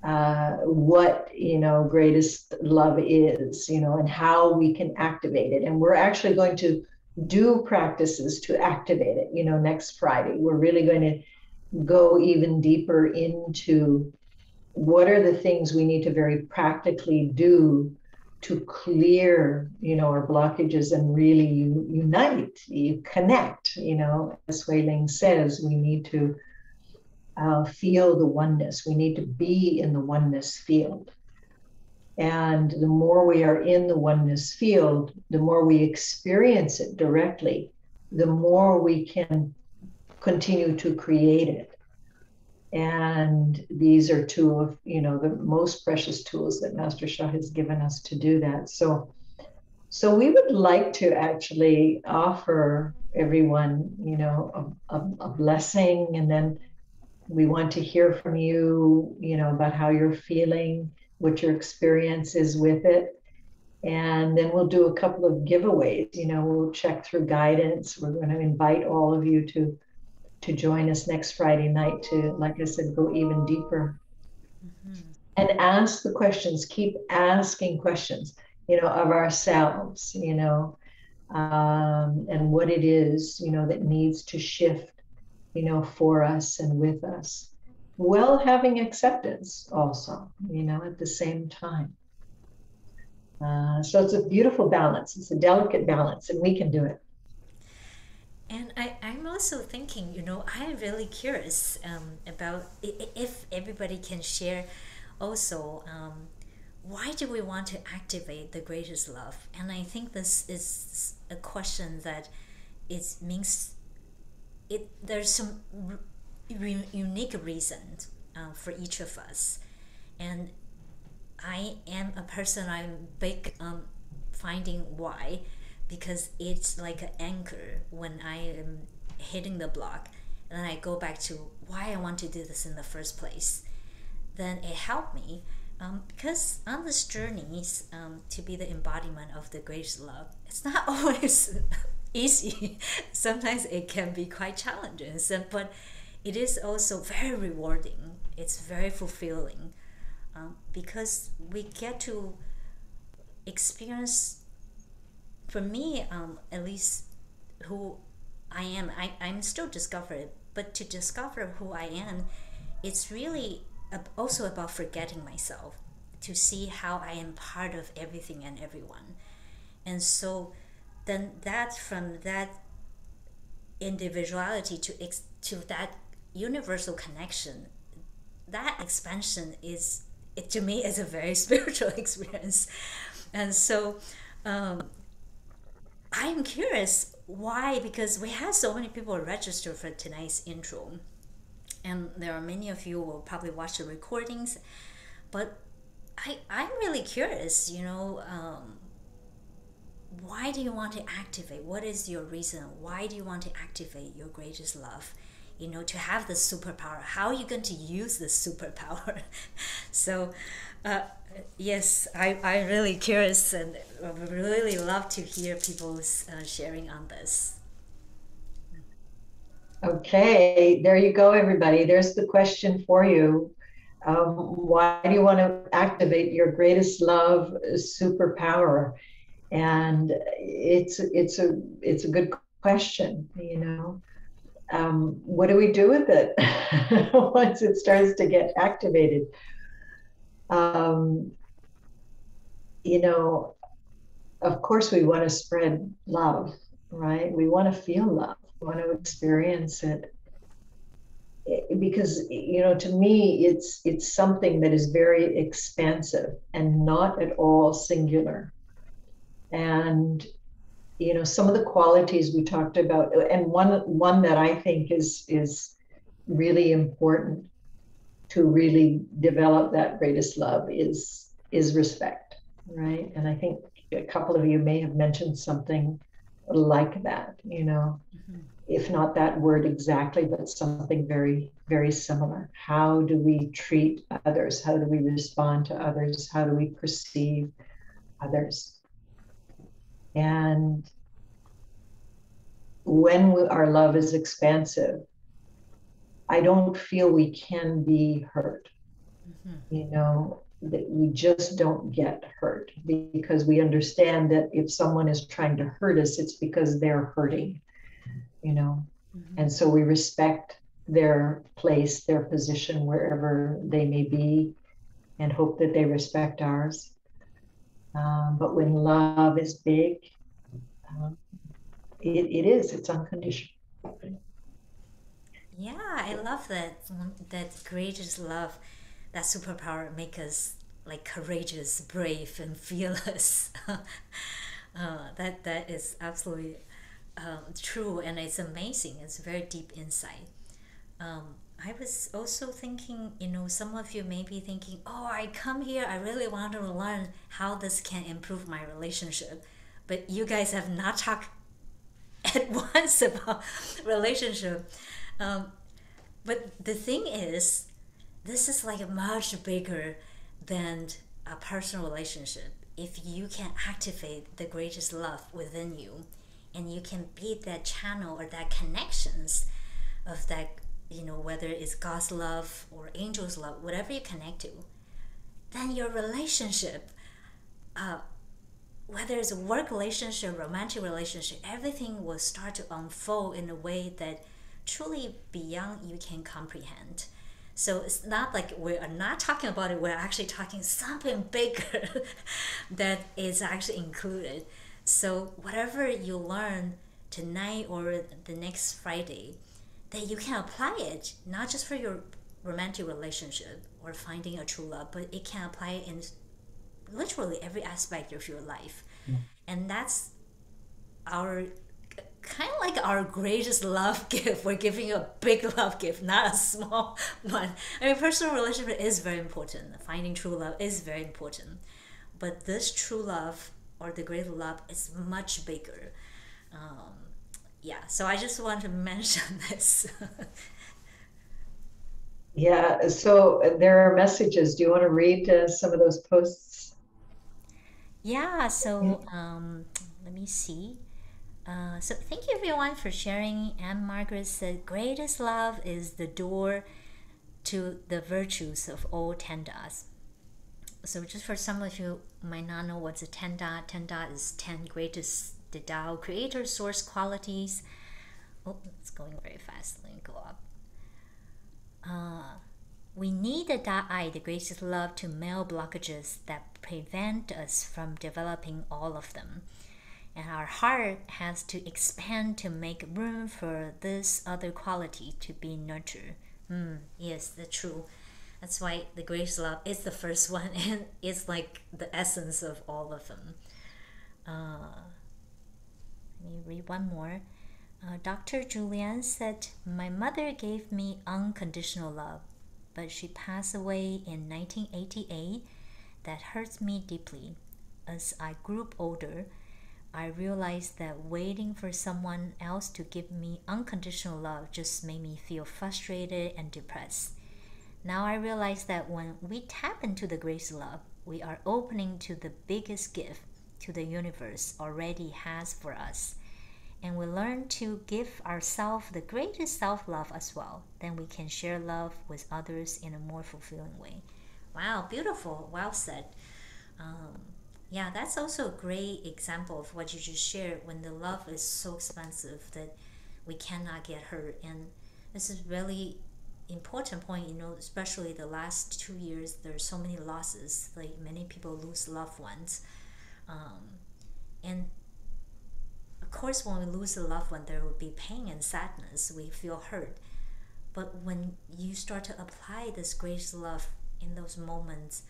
uh, what you know greatest love is you know and how we can activate it and we're actually going to do practices to activate it you know next friday we're really going to go even deeper into what are the things we need to very practically do to clear you know our blockages and really unite you connect you know as Hui Ling says we need to uh, feel the oneness. We need to be in the oneness field. And the more we are in the oneness field, the more we experience it directly, the more we can continue to create it. And these are two of, you know, the most precious tools that Master Sha has given us to do that. So so we would like to actually offer everyone, you know, a, a, a blessing and then we want to hear from you, you know, about how you're feeling, what your experience is with it. And then we'll do a couple of giveaways. You know, we'll check through guidance. We're going to invite all of you to to join us next Friday night to, like I said, go even deeper. Mm-hmm. And ask the questions, keep asking questions, you know, of ourselves, you know, um, and what it is, you know, that needs to shift, you know, for us and with us. While having acceptance also, you know, at the same time. Uh, so it's a beautiful balance. It's a delicate balance, and we can do it. And I, also thinking, you know, I'm really curious um, about if everybody can share also um, why do we want to activate the greatest love? And I think this is a question that it means it there's some re- unique reasons uh, for each of us. And I am a person, I'm big um, finding why because it's like an anchor when I am hitting the block and then I go back to why I want to do this in the first place. Then it helped me um, because on this journey um, to be the embodiment of the greatest love, it's not <laughs> always easy. Sometimes it can be quite challenging, but it is also very rewarding. It's very fulfilling um, because we get to experience for me, um, at least who I am, I, I'm still discovering, but to discover who I am, it's really also about forgetting myself to see how I am part of everything and everyone. And so then that from that individuality to ex- to that universal connection, that expansion is it to me is a very <laughs> spiritual experience. And so um, I'm curious why, because we have so many people register for tonight's intro, and there are many of you who will probably watch the recordings, but I, I'm really curious, you know, um, why do you want to activate? What is your reason? Why do you want to activate your greatest love? You know, to have the superpower. How are you going to use the superpower? <laughs> so, uh, yes, I, I'm really curious and really love to hear people's uh, sharing on this. Okay, there you go, everybody. There's the question for you. Um, why do you want to activate your greatest love superpower? And it's it's a it's a good question. You know, um, what do we do with it <laughs> once it starts to get activated? um, you know, of course, we want to spread love, right? We want to feel love, we want to experience it. Because you know, to me, it's it's something that is very expansive and not at all singular. And you know, some of the qualities we talked about, and one one that I think is is really important to really develop that greatest love is is respect right? And i think a couple of you may have mentioned something like that you know mm-hmm. if not that word exactly but something very very similar. How do we treat others? How do we respond to others? How do we perceive others and when we, our love is expansive I don't feel we can be hurt. Mm-hmm. You know, that we just don't get hurt because we understand that if someone is trying to hurt us, it's because they're hurting, you know. Mm-hmm. And so we respect their place, their position, wherever they may be, and hope that they respect ours. Um, but when love is big, um, it, it is, it's unconditional. Yeah, I love that. That greatest love, that superpower make us like courageous, brave, and fearless. <laughs> uh, that that is absolutely um, true, and it's amazing. It's very deep insight. Um, I was also thinking, you know, some of you may be thinking, oh, I come here, I really want to learn how this can improve my relationship. But you guys have not talked <laughs> at once about relationship. Um, but the thing is, this is like much bigger than a personal relationship. If you can activate the greatest love within you, and you can be that channel or that connections of that, you know, whether it's God's love or angel's love, whatever you connect to, then your relationship, uh, whether it's a work relationship, romantic relationship, everything will start to unfold in a way that truly beyond you can comprehend. So it's not like we are not talking about it, we're actually talking something <laughs> bigger <laughs> that is actually included. So whatever you learn tonight or the next Friday, that you can apply it not just for your romantic relationship or finding a true love, but it can apply in literally every aspect of your life. Mm. And that's our kind of like our greatest love <laughs> gift. We're giving a big love gift, not a small <laughs> one. I mean, personal relationship is very important. Finding true love is very important. But this true love or the great love is much bigger. Um, yeah, so I just want to <laughs> mention this. yeah, so there are messages. Do you want to read uh, some of those posts? Yeah, so um, let me see. Uh, so thank you everyone for sharing. And Margaret said, "Greatest love is the door to the virtues of all ten das." So just for some of you might not know what's a ten da. Ten da is ten greatest the DAO creator source qualities. Oh, it's going very fast. Let me go up. Uh, we need the Da'ai, the greatest love, to melt blockages that prevent us from developing all of them and our heart has to expand to make room for this other quality to be nurtured. Mm, yes, that's true. That's why the grace love is the first <laughs> one and it's like the essence of all of them. Uh, let me read one more. Uh, Dr. Julian said, My mother gave me unconditional love, but she passed away in 1988. That hurts me deeply. As I grew older, I realized that waiting for someone else to give me unconditional love just made me feel frustrated and depressed. Now I realize that when we tap into the grace love, we are opening to the biggest gift to the universe already has for us. And we learn to give ourselves the greatest self love as well. Then we can share love with others in a more fulfilling way. Wow, beautiful. Well said. Um, yeah, that's also a great example of what you just shared when the love is so expensive that we cannot get hurt. And this is really important point, you know, especially the last two years, there's so many losses, like many people lose loved ones. Um, and of course, when we lose a loved one, there will be pain and sadness. We feel hurt. But when you start to apply this grace love in those moments,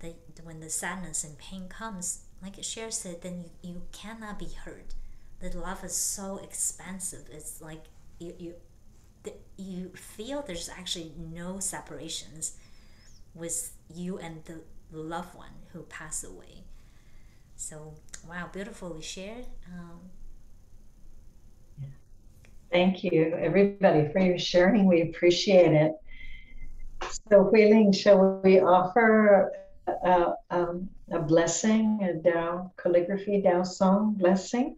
that when the sadness and pain comes, like Sher said, then you, you cannot be hurt. The love is so expansive. It's like you you you feel there's actually no separations with you and the loved one who passed away. So wow, beautifully shared. Um, Thank you, everybody, for your sharing. We appreciate it. So, Huiling, shall we offer a, um, a blessing, a Dao calligraphy, Dao song blessing?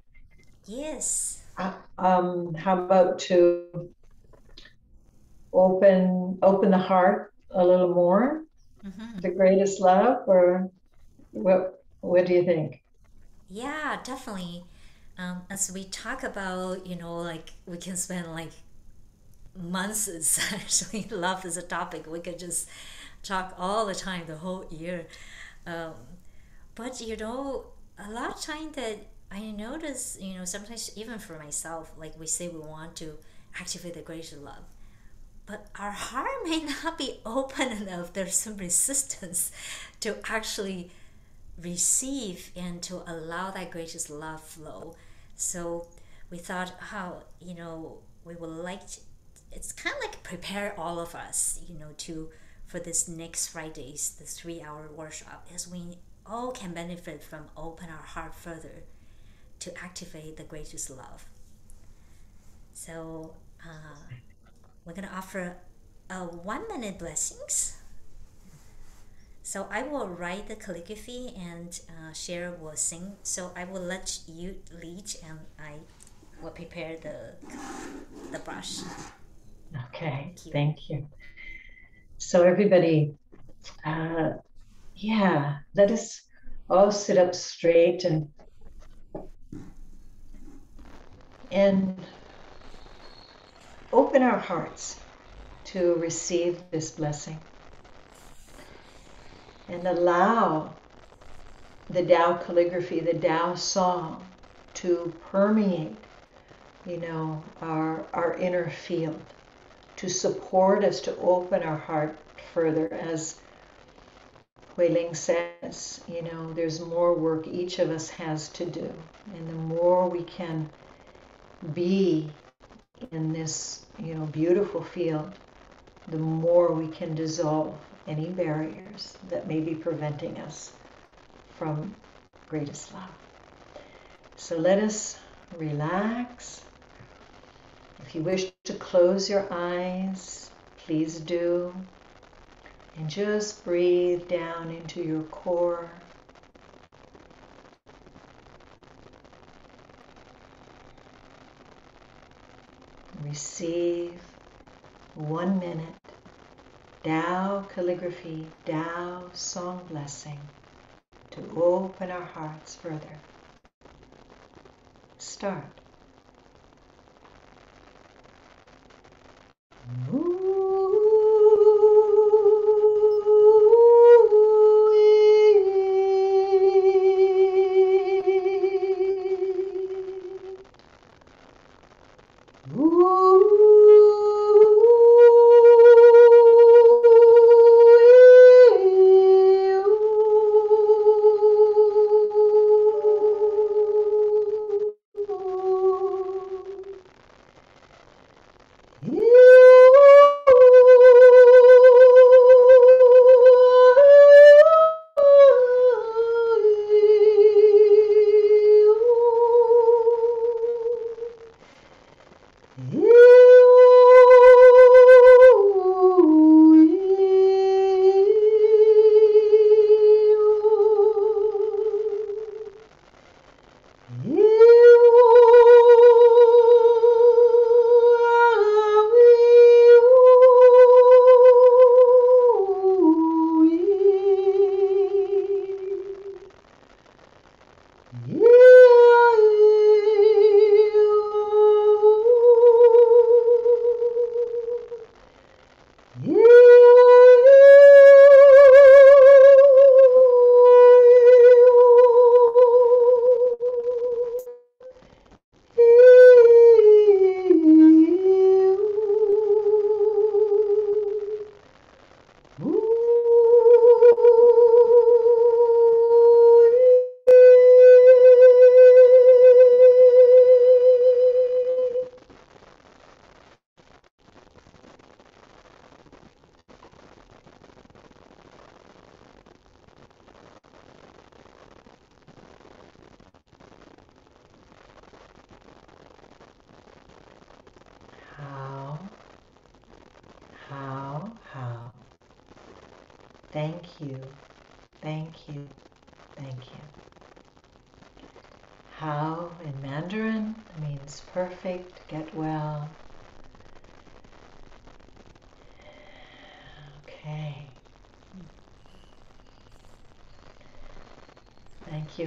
Yes. Uh, um, how about to open open the heart a little more, mm-hmm. the greatest love, or what? What do you think? Yeah, definitely. Um, as we talk about, you know, like we can spend like months <laughs> actually love is a topic we could just talk all the time, the whole year. Um, but you know, a lot of time that I notice, you know, sometimes even for myself, like we say we want to activate the greater love, but our heart <laughs> may not be open enough. There's some resistance to actually receive and to allow that gracious love flow. So we thought how, you know, we would like to, it's kind of like prepare all of us, you know, to for this next Fridays, the three hour workshop, as we all can benefit from open our heart further to activate the gracious love. So uh, we're going to offer a one minute blessings. So I will write the calligraphy and uh, Sher will sing. So I will let you lead and I will prepare the the brush. Okay, thank you. Thank you. So everybody, uh, yeah, let us all sit up straight and and open our hearts to receive this blessing and allow the Tao calligraphy, the Tao song to permeate, you know, our, our inner field, to support us to open our heart further. As Hui Ling says, you know, there's more work each of us has to do. And the more we can be in this, you know, beautiful field, the more we can dissolve any barriers that may be preventing us from greatest love. So let us relax. If you wish to close your eyes, please do. And just breathe down into your core. Receive one minute Tao calligraphy, Tao song blessing to open our hearts further. Start. Ooh.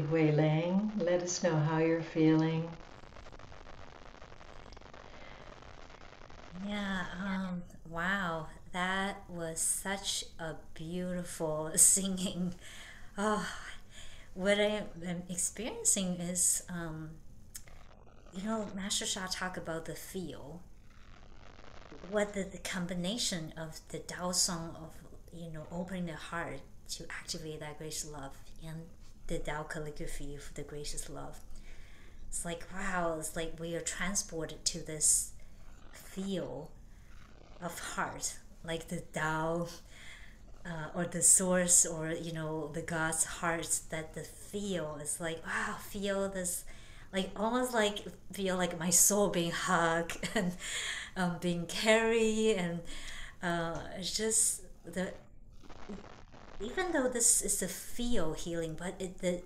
Hui Ling. Let us know how you're feeling. Yeah, um, wow that was such a beautiful <laughs> singing. Oh, what I am experiencing is, um, you know, Master Sha talk about the feel. what the, the combination of the Tao song of you know opening the heart to activate that gracious love and the Tao calligraphy of the gracious love. It's like wow, it's like we are transported to this feel of heart, like the Tao uh, or the source or you know the God's heart that the feel is like wow, feel this like almost like feel like my soul being hugged <laughs> and um, being carried and uh, it's just the even though this is a feel healing but it, the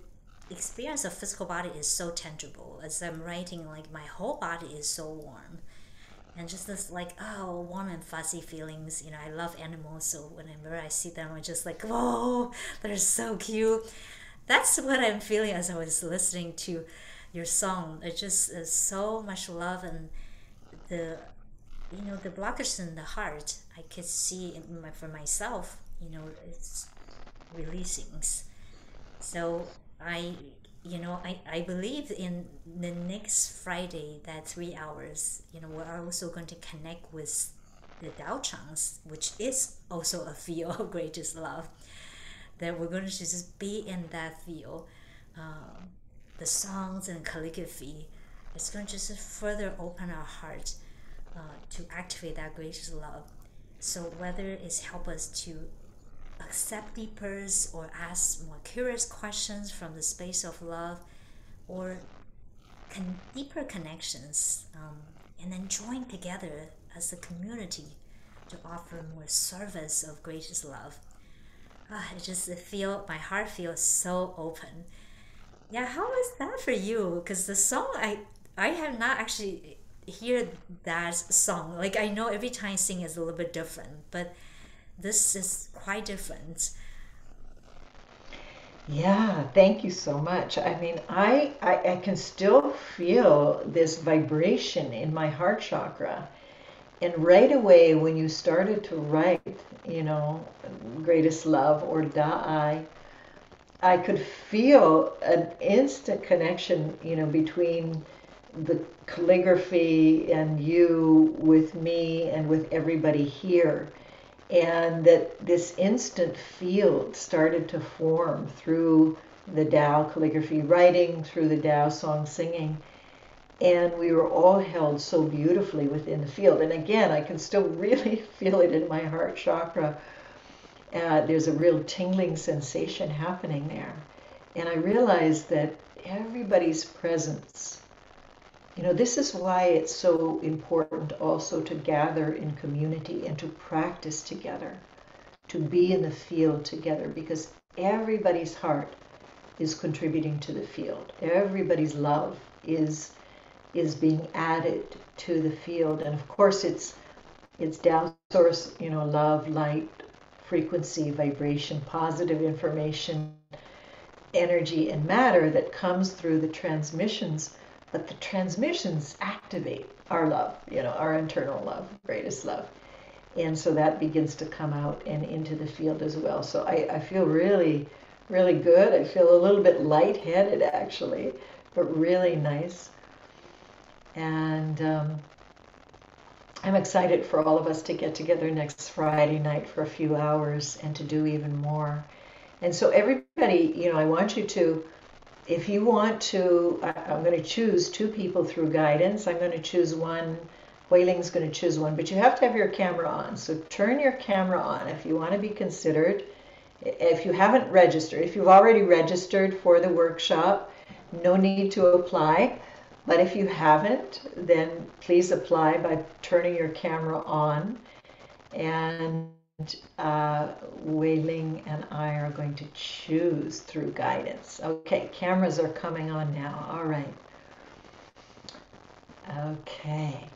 experience of physical body is so tangible. As i'm writing like my whole body is so warm. And just this like oh warm and fuzzy feelings you know i love animals so whenever i see them i'm just like whoa they're so cute. That's what i'm feeling as i was listening to your song. It just is so much love and the you know the blockage in the heart i could see my, for myself you know it's releasing so i you know I, I believe in the next friday that three hours you know we're also going to connect with the Tao Chants, which is also a <laughs> field of greatest love that we're going to just be in that field um, the songs and calligraphy it's going to just further open our heart uh, to activate that gracious love. So whether it's help us to accept deeper or ask more curious questions from the space of love or con- deeper connections um, and then join together as a community to offer more service of gracious love. Ah, I just feel my heart feels so open. Yeah, how is that for you? Because the song I I have not actually hear that song. Like I know every time I sing is a little bit different, but this is quite different. Yeah, thank you so much. I mean, I, I, I can still feel this vibration in my heart chakra. And right away, when you started to write, you know, greatest love or Da Ai, I could feel an instant connection, you know, between the calligraphy and you with me and with everybody here. And that this instant field started to form through the Tao calligraphy writing, through the Tao song singing. And we were all held so beautifully within the field. And again, I can still <laughs> really feel it in my heart chakra. Uh, there's a real tingling sensation happening there. And I realized that everybody's presence you know, this is why it's so important also to gather in community and to practice together, to be in the field together, because everybody's heart is contributing to the field. Everybody's love is is being added to the field, and of course, it's it's Tao source, you know, love, light, frequency, vibration, positive information, energy, and matter that comes through the transmissions but the transmissions activate our love, you know, our internal love, greatest love. And so that begins to come out and into the field as well. So I, I feel really, really good. I feel a little bit lightheaded actually, but really nice. And um, I'm excited for all of us to get together next Friday night for a few hours and to do even more. And so, everybody, you know, I want you to if you want to, I, am going to choose two people through guidance. I'm going to choose one. Hui Ling's going to choose one, but you have to have your camera on. So turn your camera on if you want to be considered. If you haven't registered, if you've already registered for the workshop, no need to apply. But if you haven't, then please apply by turning your camera on. And uh, Hui Ling and I are going to choose through guidance. Okay, cameras are coming on now. All right. Okay.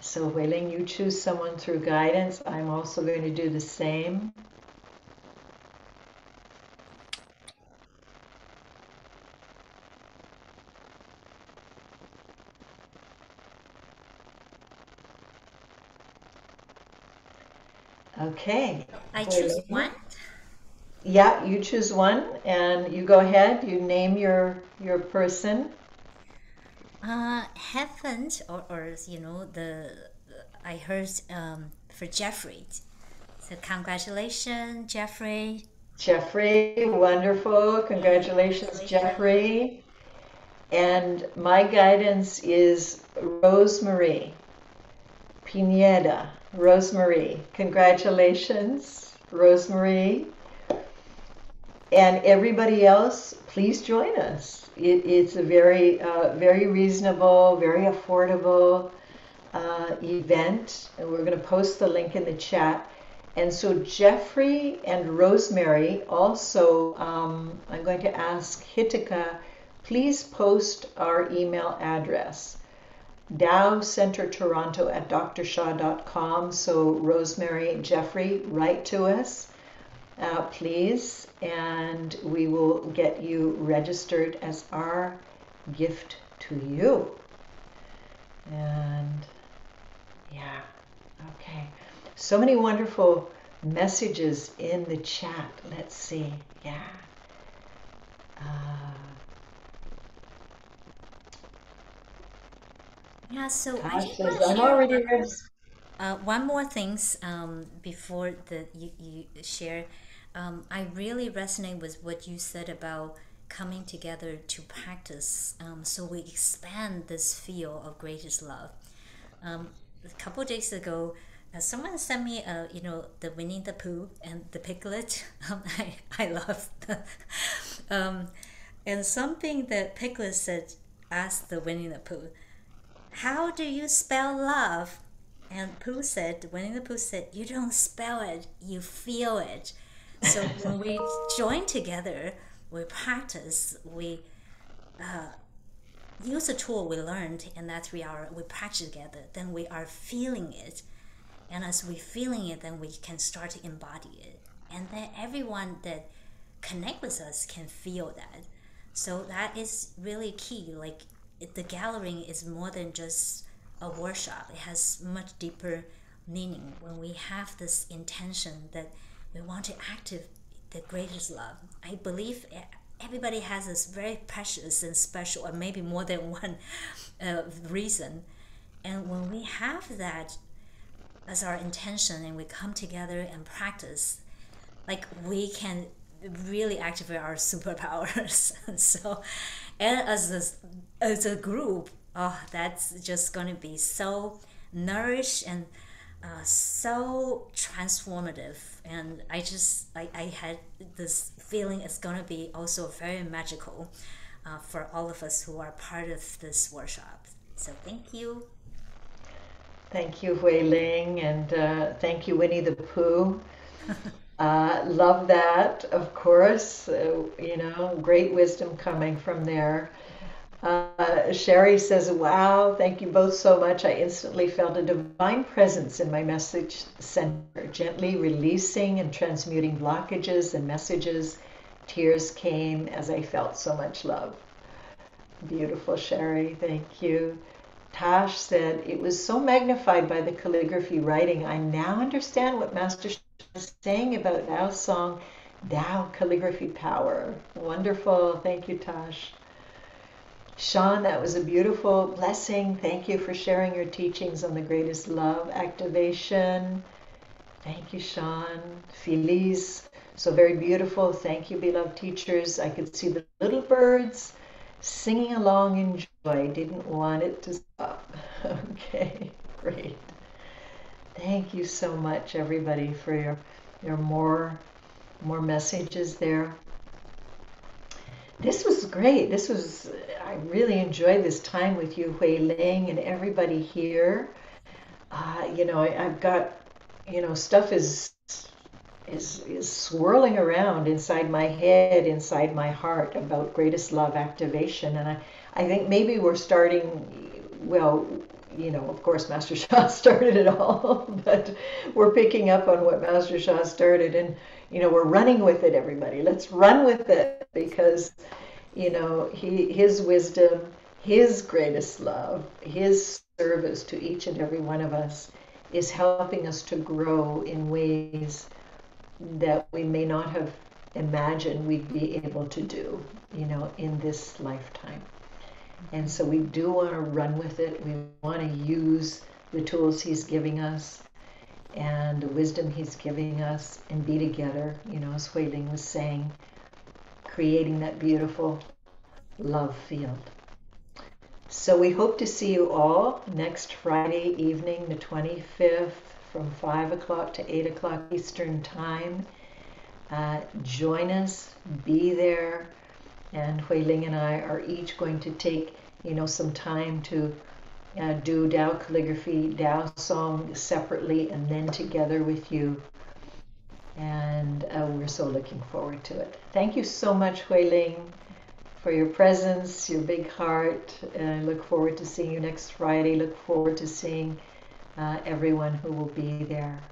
So Hui Ling, you choose someone through guidance. I'm also going to do the same. Okay. I choose one. Yeah, you choose one and you go ahead, you name your your person. Uh, haven't, or, or you know, the I heard um, for Jeffrey. So congratulations, Jeffrey. Jeffrey, wonderful. Congratulations, Jeffrey. And my guidance is Rosemary Pineda. Rosemary, congratulations, Rosemary. And everybody else, please join us. It, it's a very, uh, very reasonable, very affordable uh, event. And we're going to post the link in the chat. And so Jeffrey and Rosemary also, um, I'm going to ask Hitika, please post our email address. Tao Center Toronto at drsha.com. So Rosemary Jeffrey, write to us, uh, please, and we will get you registered as our gift to you. And yeah, okay. So many wonderful messages in the chat. Let's see. Yeah. Uh, Yeah, so I just want to I'm already one more, ready. uh, one more things um, before the you, you share. Um, I really resonate with what you said about coming together to practice, um, so we expand this field of greatest love. Um, a couple days ago, uh, someone sent me, uh, you know, the Winnie the Pooh and the Piglet. <laughs> Um, I I love <laughs> um, and something that Piglet said asked the Winnie the Pooh. How do you spell love? And Pooh said, Winnie the Pooh said, You don't spell it, you feel it. So <laughs> when we join together, we practice, we uh, use a tool we learned in that three hour, we practice together, then we are feeling it. And as we feeling it, then we can start to embody it. And then everyone that connect with us can feel that. So that is really key. Like the gathering is more than just a workshop. It has much deeper meaning when we have this intention that we want to active the greatest love. I believe everybody has this very precious and special, or maybe more than <laughs> one uh, reason. And when we have that as our intention and we come together and practice, like we can really activate our superpowers. <laughs> so, and as a, as a group, oh, that's just going to be so nourished and uh, so transformative. And I just, I, I had this feeling it's going to be also very magical uh, for all of us who are part of this workshop. So thank you. Thank you, Hui Ling, and uh, thank you, Winnie the Pooh. <laughs> Uh, love that, of course. Uh, you know, great wisdom coming from there. Uh, Sherry says, Wow, thank you both so much. I instantly felt a divine presence in my message center, gently releasing and transmuting blockages and messages. Tears came as I felt so much love. Beautiful, Sherry. Thank you. Tash said, It was so magnified by the calligraphy writing. I now understand what Master Saying about Tao's song, Tao Calligraphy Power. Wonderful. Thank you, Tash. Sean, that was a beautiful blessing. Thank you for sharing your teachings on the greatest love activation. Thank you, Sean. Feliz, so very beautiful. Thank you, beloved teachers. I could see the little birds singing along in joy. Didn't want it to stop. <laughs> Okay, great. Thank you so much, everybody, for your your more more messages there. This was great. This was I really enjoyed this time with you, Hui Ling, and everybody here. Uh, you know, I, I've got you know stuff is is is swirling around inside my head, inside my heart about greatest love activation, and I I think maybe we're starting. Well, you know, of course, <laughs> Master Sha started it all, <laughs> but we're picking up on what Master Sha started, and you know, we're running with it. Everybody, let's run with it because you know he his wisdom, his greatest love, his service to each and every one of us is helping us to grow in ways that we may not have imagined we'd be able to do, you know, in this lifetime. And so we do want to run with it. We want to use the tools He's giving us and the wisdom He's giving us and be together, you know, as Hui Ling was saying, creating that beautiful love field. So we hope to see you all next Friday evening, the 25th, from 5 o'clock to 8 o'clock Eastern Time. Uh, join us, be there, and Hui Ling and I are each going to take, you know, some time to uh, do Tao calligraphy, Tao song separately, and then together with you. And uh, we're so looking forward to it. Thank you so much, Hui Ling, for your presence, your big heart. And I look forward to seeing you next Friday. Look forward to seeing uh, everyone who will be there.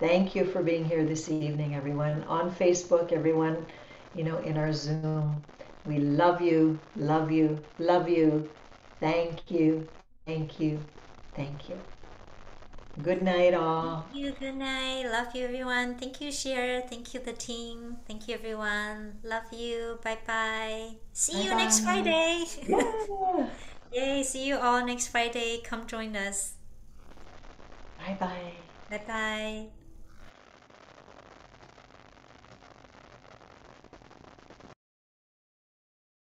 Thank you for being here this evening, everyone. On Facebook, everyone, you know, in our Zoom. We love you, love you, love you. Thank you, thank you, thank you. Good night, all. Thank you. Good night. Love you, everyone. Thank you, Sher. Thank you, the team. Thank you, everyone. Love you. Bye bye. See you Bye-bye. next Friday. Yeah. <laughs> Yay. See you all next Friday. Come join us. Bye bye. Bye bye.